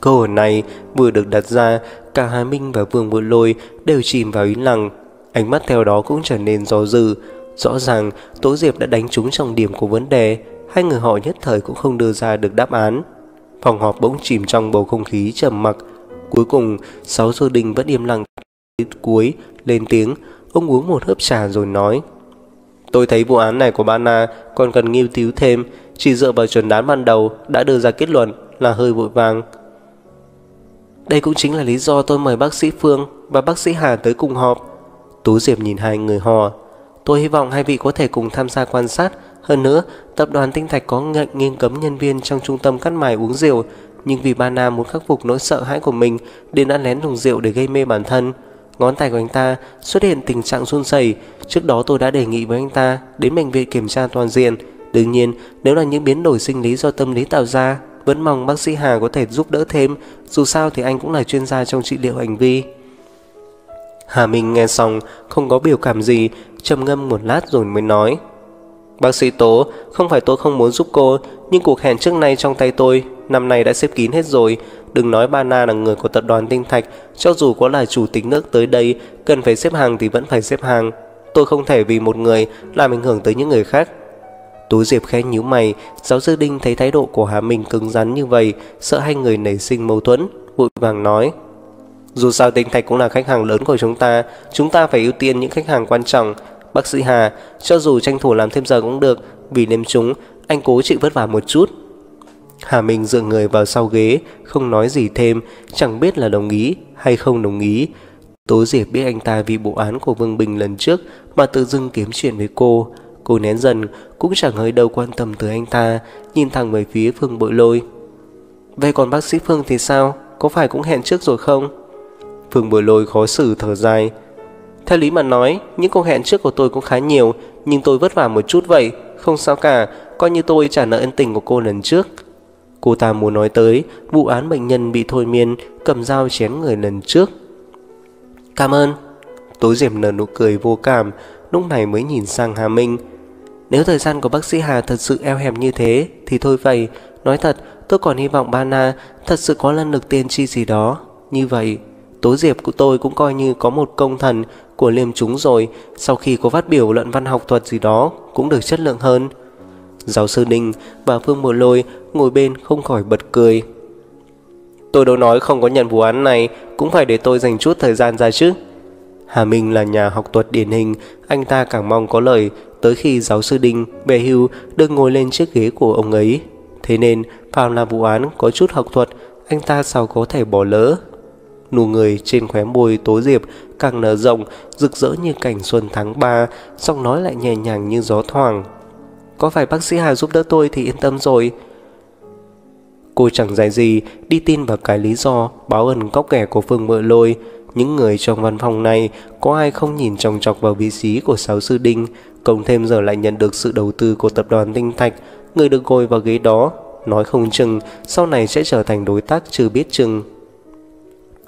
Câu hỏi này vừa được đặt ra, cả Hà Minh và Vương Bội Lôi đều chìm vào ý lặng. Ánh mắt theo đó cũng trở nên do dự. Rõ ràng Tố Diệp đã đánh trúng trọng điểm của vấn đề, hai người họ nhất thời cũng không đưa ra được đáp án. Phòng họp bỗng chìm trong bầu không khí trầm mặc. Cuối cùng, Sáu Sơ Đình vẫn im lặng cuối lên tiếng, ông uống một hớp trà rồi nói: Tôi thấy vụ án này của Bana còn cần nghiên cứu thêm, chỉ dựa vào chuẩn đoán ban đầu đã đưa ra kết luận là hơi vội vàng. Đây cũng chính là lý do tôi mời bác sĩ Phương và bác sĩ Hà tới cùng họp. Tú Diệp nhìn hai người họ. Tôi hy vọng hai vị có thể cùng tham gia quan sát. Hơn nữa, tập đoàn Tinh Thạch có ngệnh nghiêm cấm nhân viên trong trung tâm cắt mài uống rượu. Nhưng vì Bana muốn khắc phục nỗi sợ hãi của mình, nên đã lén dùng rượu để gây mê bản thân. Ngón tay của anh ta xuất hiện tình trạng run rẩy. Trước đó tôi đã đề nghị với anh ta đến bệnh viện kiểm tra toàn diện. Đương nhiên, nếu là những biến đổi sinh lý do tâm lý tạo ra, vẫn mong bác sĩ Hà có thể giúp đỡ thêm. Dù sao thì anh cũng là chuyên gia trong trị liệu hành vi. Hà Minh nghe xong, không có biểu cảm gì, trầm ngâm một lát rồi mới nói. Bác sĩ Tố, không phải tôi không muốn giúp cô, nhưng cuộc hẹn trước nay trong tay tôi, năm nay đã xếp kín hết rồi. Đừng nói Ba Na là người của tập đoàn Tinh Thạch, cho dù có là chủ tịch nước tới đây, cần phải xếp hàng thì vẫn phải xếp hàng. Tôi không thể vì một người làm ảnh hưởng tới những người khác. Tú Diệp khẽ nhíu mày, giáo sư Đinh thấy thái độ của Hà Minh cứng rắn như vậy, sợ hai người nảy sinh mâu thuẫn, vội vàng nói. Dù sao Tinh Thạch cũng là khách hàng lớn của chúng ta, chúng ta phải ưu tiên những khách hàng quan trọng. Bác sĩ Hà, cho dù tranh thủ làm thêm giờ cũng được, vì đêm chúng, anh cố chịu vất vả một chút. Hà Minh dựa người vào sau ghế, không nói gì thêm, chẳng biết là đồng ý hay không đồng ý. Tố Diệp biết anh ta vì bộ án của Vương Bình lần trước mà tự dưng kiếm chuyện với cô. Cô nén dần, cũng chẳng hơi đâu quan tâm tới anh ta, nhìn thẳng về phía Phương Bội Lôi. Vậy còn bác sĩ Phương thì sao? Có phải cũng hẹn trước rồi không? Phương Bội Lôi khó xử thở dài. Theo lý mà nói, những cuộc hẹn trước của tôi cũng khá nhiều, nhưng tôi vất vả một chút vậy, không sao cả, coi như tôi trả nợ ân tình của cô lần trước. Cô ta muốn nói tới vụ án bệnh nhân bị thôi miên cầm dao chém người lần trước. Cảm ơn. Tối Diệp nở nụ cười vô cảm, lúc này mới nhìn sang Hà Minh. Nếu thời gian của bác sĩ Hà thật sự eo hẹp như thế thì thôi vậy, nói thật tôi còn hy vọng Bana thật sự có lần được tiên tri gì đó. Như vậy, Tố Diệp của tôi cũng coi như có một công thần của liêm chúng rồi, sau khi có phát biểu luận văn học thuật gì đó cũng được chất lượng hơn. Giáo sư Đinh và Phương Mùa Lôi ngồi bên không khỏi bật cười. Tôi đâu nói không có nhận vụ án này, cũng phải để tôi dành chút thời gian ra chứ. Hà Minh là nhà học thuật điển hình, anh ta càng mong có lời tới khi giáo sư Đinh về hưu được ngồi lên chiếc ghế của ông ấy. Thế nên, phàm là vụ án có chút học thuật, anh ta sao có thể bỏ lỡ. Nụ người trên khóe môi tố diệp càng nở rộng, rực rỡ như cảnh xuân tháng 3, giọng nói lại nhẹ nhàng như gió thoảng. Có phải bác sĩ Hà giúp đỡ tôi thì yên tâm rồi. Cô chẳng dạy gì, đi tin vào cái lý do báo ẩn góc kẻ của Phương Mợ Lôi. Những người trong văn phòng này có ai không nhìn tròng trọc vào vị trí của sáu sư đinh, cộng thêm giờ lại nhận được sự đầu tư của tập đoàn Tinh Thạch, người được ngồi vào ghế đó, nói không chừng sau này sẽ trở thành đối tác chưa biết chừng.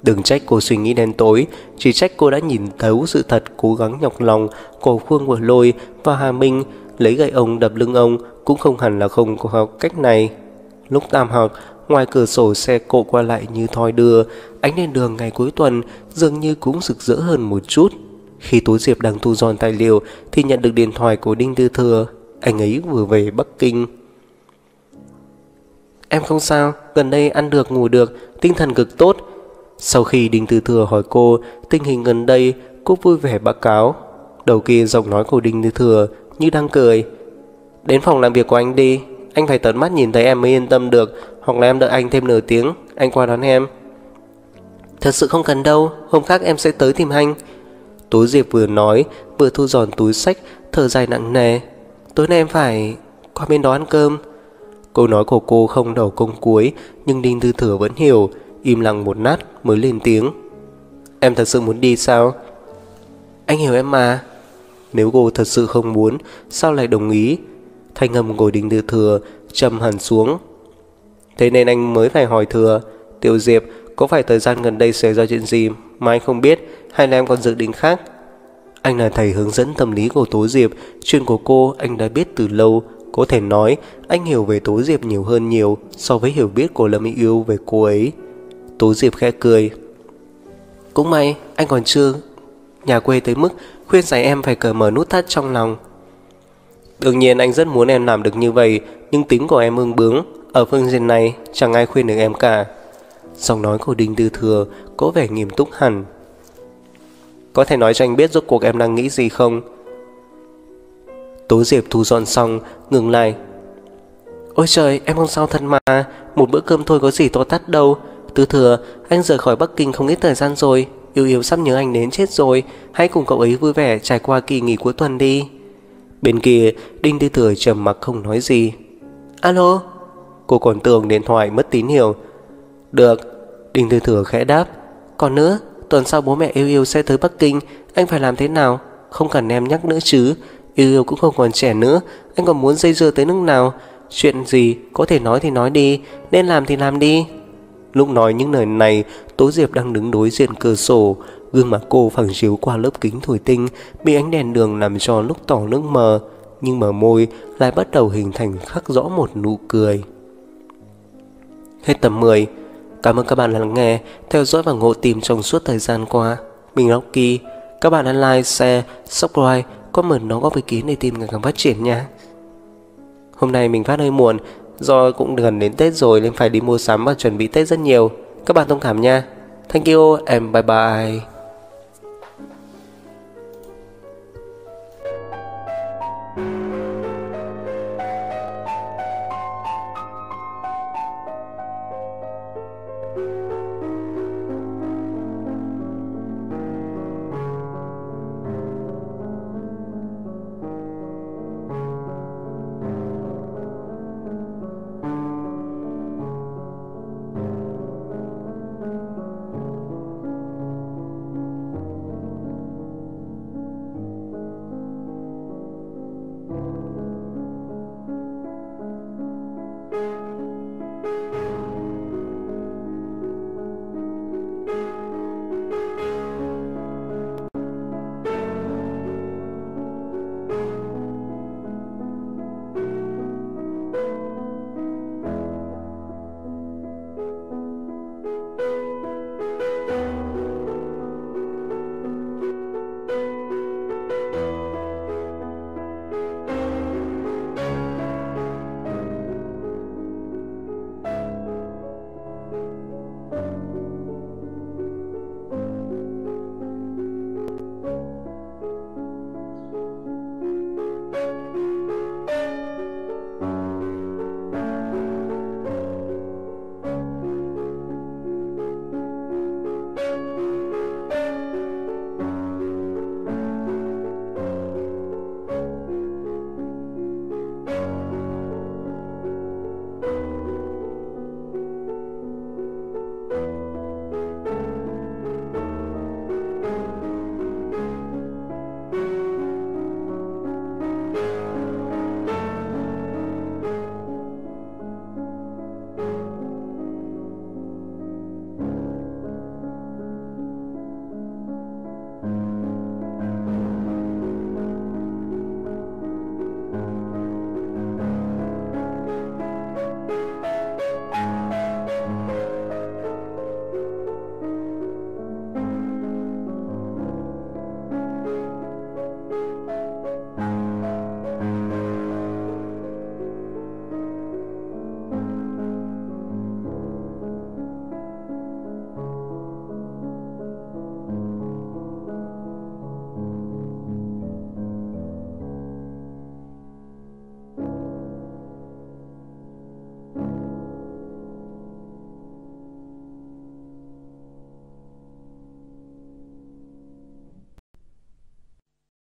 Đừng trách cô suy nghĩ đen tối, chỉ trách cô đã nhìn thấu sự thật cố gắng nhọc lòng của Phương Vừa Lôi và Hà Minh lấy gậy ông đập lưng ông cũng không hẳn là không có học cách này. Lúc tam học, ngoài cửa sổ xe cộ qua lại như thoi đưa, ánh đèn đường ngày cuối tuần dường như cũng rực rỡ hơn một chút. Khi Tố Diệp đang thu dọn tài liệu thì nhận được điện thoại của Đinh Tư Thừa, anh ấy vừa về Bắc Kinh. Em không sao, gần đây ăn được ngủ được, tinh thần cực tốt. Sau khi Đinh Tư Thừa hỏi cô tình hình gần đây, cô vui vẻ báo cáo. Đầu kia giọng nói của Đinh Tư Thừa như đang cười. Đến phòng làm việc của anh đi, anh phải tận mắt nhìn thấy em mới yên tâm được, hoặc là em đợi anh thêm nửa tiếng, anh qua đón em. Thật sự không cần đâu, hôm khác em sẽ tới tìm anh. tối Diệp vừa nói, vừa thu dọn túi sách, thở dài nặng nề. Tối nay em phải qua bên đó ăn cơm. Câu nói của cô không đầu công cuối, nhưng Đinh Tư Thừa vẫn hiểu, im lặng một nát mới lên tiếng. Em thật sự muốn đi sao? Anh hiểu em mà. Nếu cô thật sự không muốn, sao lại đồng ý? Thanh âm ngồi đình từ thừa, trầm hẳn xuống. Thế nên anh mới phải hỏi thừa, Tiểu Diệp, có phải thời gian gần đây xảy ra chuyện gì mà anh không biết, hay là em còn dự định khác? Anh là thầy hướng dẫn tâm lý của Tố Diệp, chuyện của cô anh đã biết từ lâu, có thể nói anh hiểu về Tố Diệp nhiều hơn nhiều so với hiểu biết của Lâm Yêu về cô ấy. Tố Diệp khẽ cười. Cũng may, anh còn chưa nhà quê tới mức khuyên giải em phải cởi mở nút thắt trong lòng. Đương nhiên anh rất muốn em làm được như vậy, nhưng tính của em ương bướng, ở phương diện này chẳng ai khuyên được em cả. Giọng nói của Đinh Tư Thừa có vẻ nghiêm túc hẳn. Có thể nói cho anh biết rốt cuộc em đang nghĩ gì không? Tố Diệp thu dọn xong, ngừng lại. Ôi trời, em không sao thật mà, một bữa cơm thôi có gì to tát đâu. Tư Thừa, anh rời khỏi Bắc Kinh không ít thời gian rồi, Yêu yêu sắp nhớ anh đến chết rồi. Hãy cùng cậu ấy vui vẻ trải qua kỳ nghỉ cuối tuần đi. Bên kia, Đinh Tư Thừa trầm mặc không nói gì. Alo? Cô còn tưởng điện thoại mất tín hiệu. Được. Đinh Tư Thừa khẽ đáp. Còn nữa, tuần sau bố mẹ yêu yêu sẽ tới Bắc Kinh. Anh phải làm thế nào? Không cần em nhắc nữa chứ. Yêu yêu cũng không còn trẻ nữa. Anh còn muốn dây dưa tới nước nào? Chuyện gì có thể nói thì nói đi. Nên làm thì làm đi. Lúc nói những lời này Tố Diệp đang đứng đối diện cửa sổ. Gương mặt cô phẳng chiếu qua lớp kính thủy tinh Bị ánh đèn đường làm cho lúc tỏ nước mờ. Nhưng mở môi lại bắt đầu hình thành khắc rõ một nụ cười. Hết tầm 10 Cảm ơn các bạn đã lắng nghe, theo dõi và ngộ tìm trong suốt thời gian qua. Mình là Rocky, các bạn hãy like, share, subscribe, comment đóng góp ý kiến để tìm ngày càng phát triển nha. Hôm nay mình phát hơi muộn, do cũng gần đến Tết rồi nên phải đi mua sắm và chuẩn bị Tết rất nhiều. Các bạn thông cảm nha. Thank you and bye bye.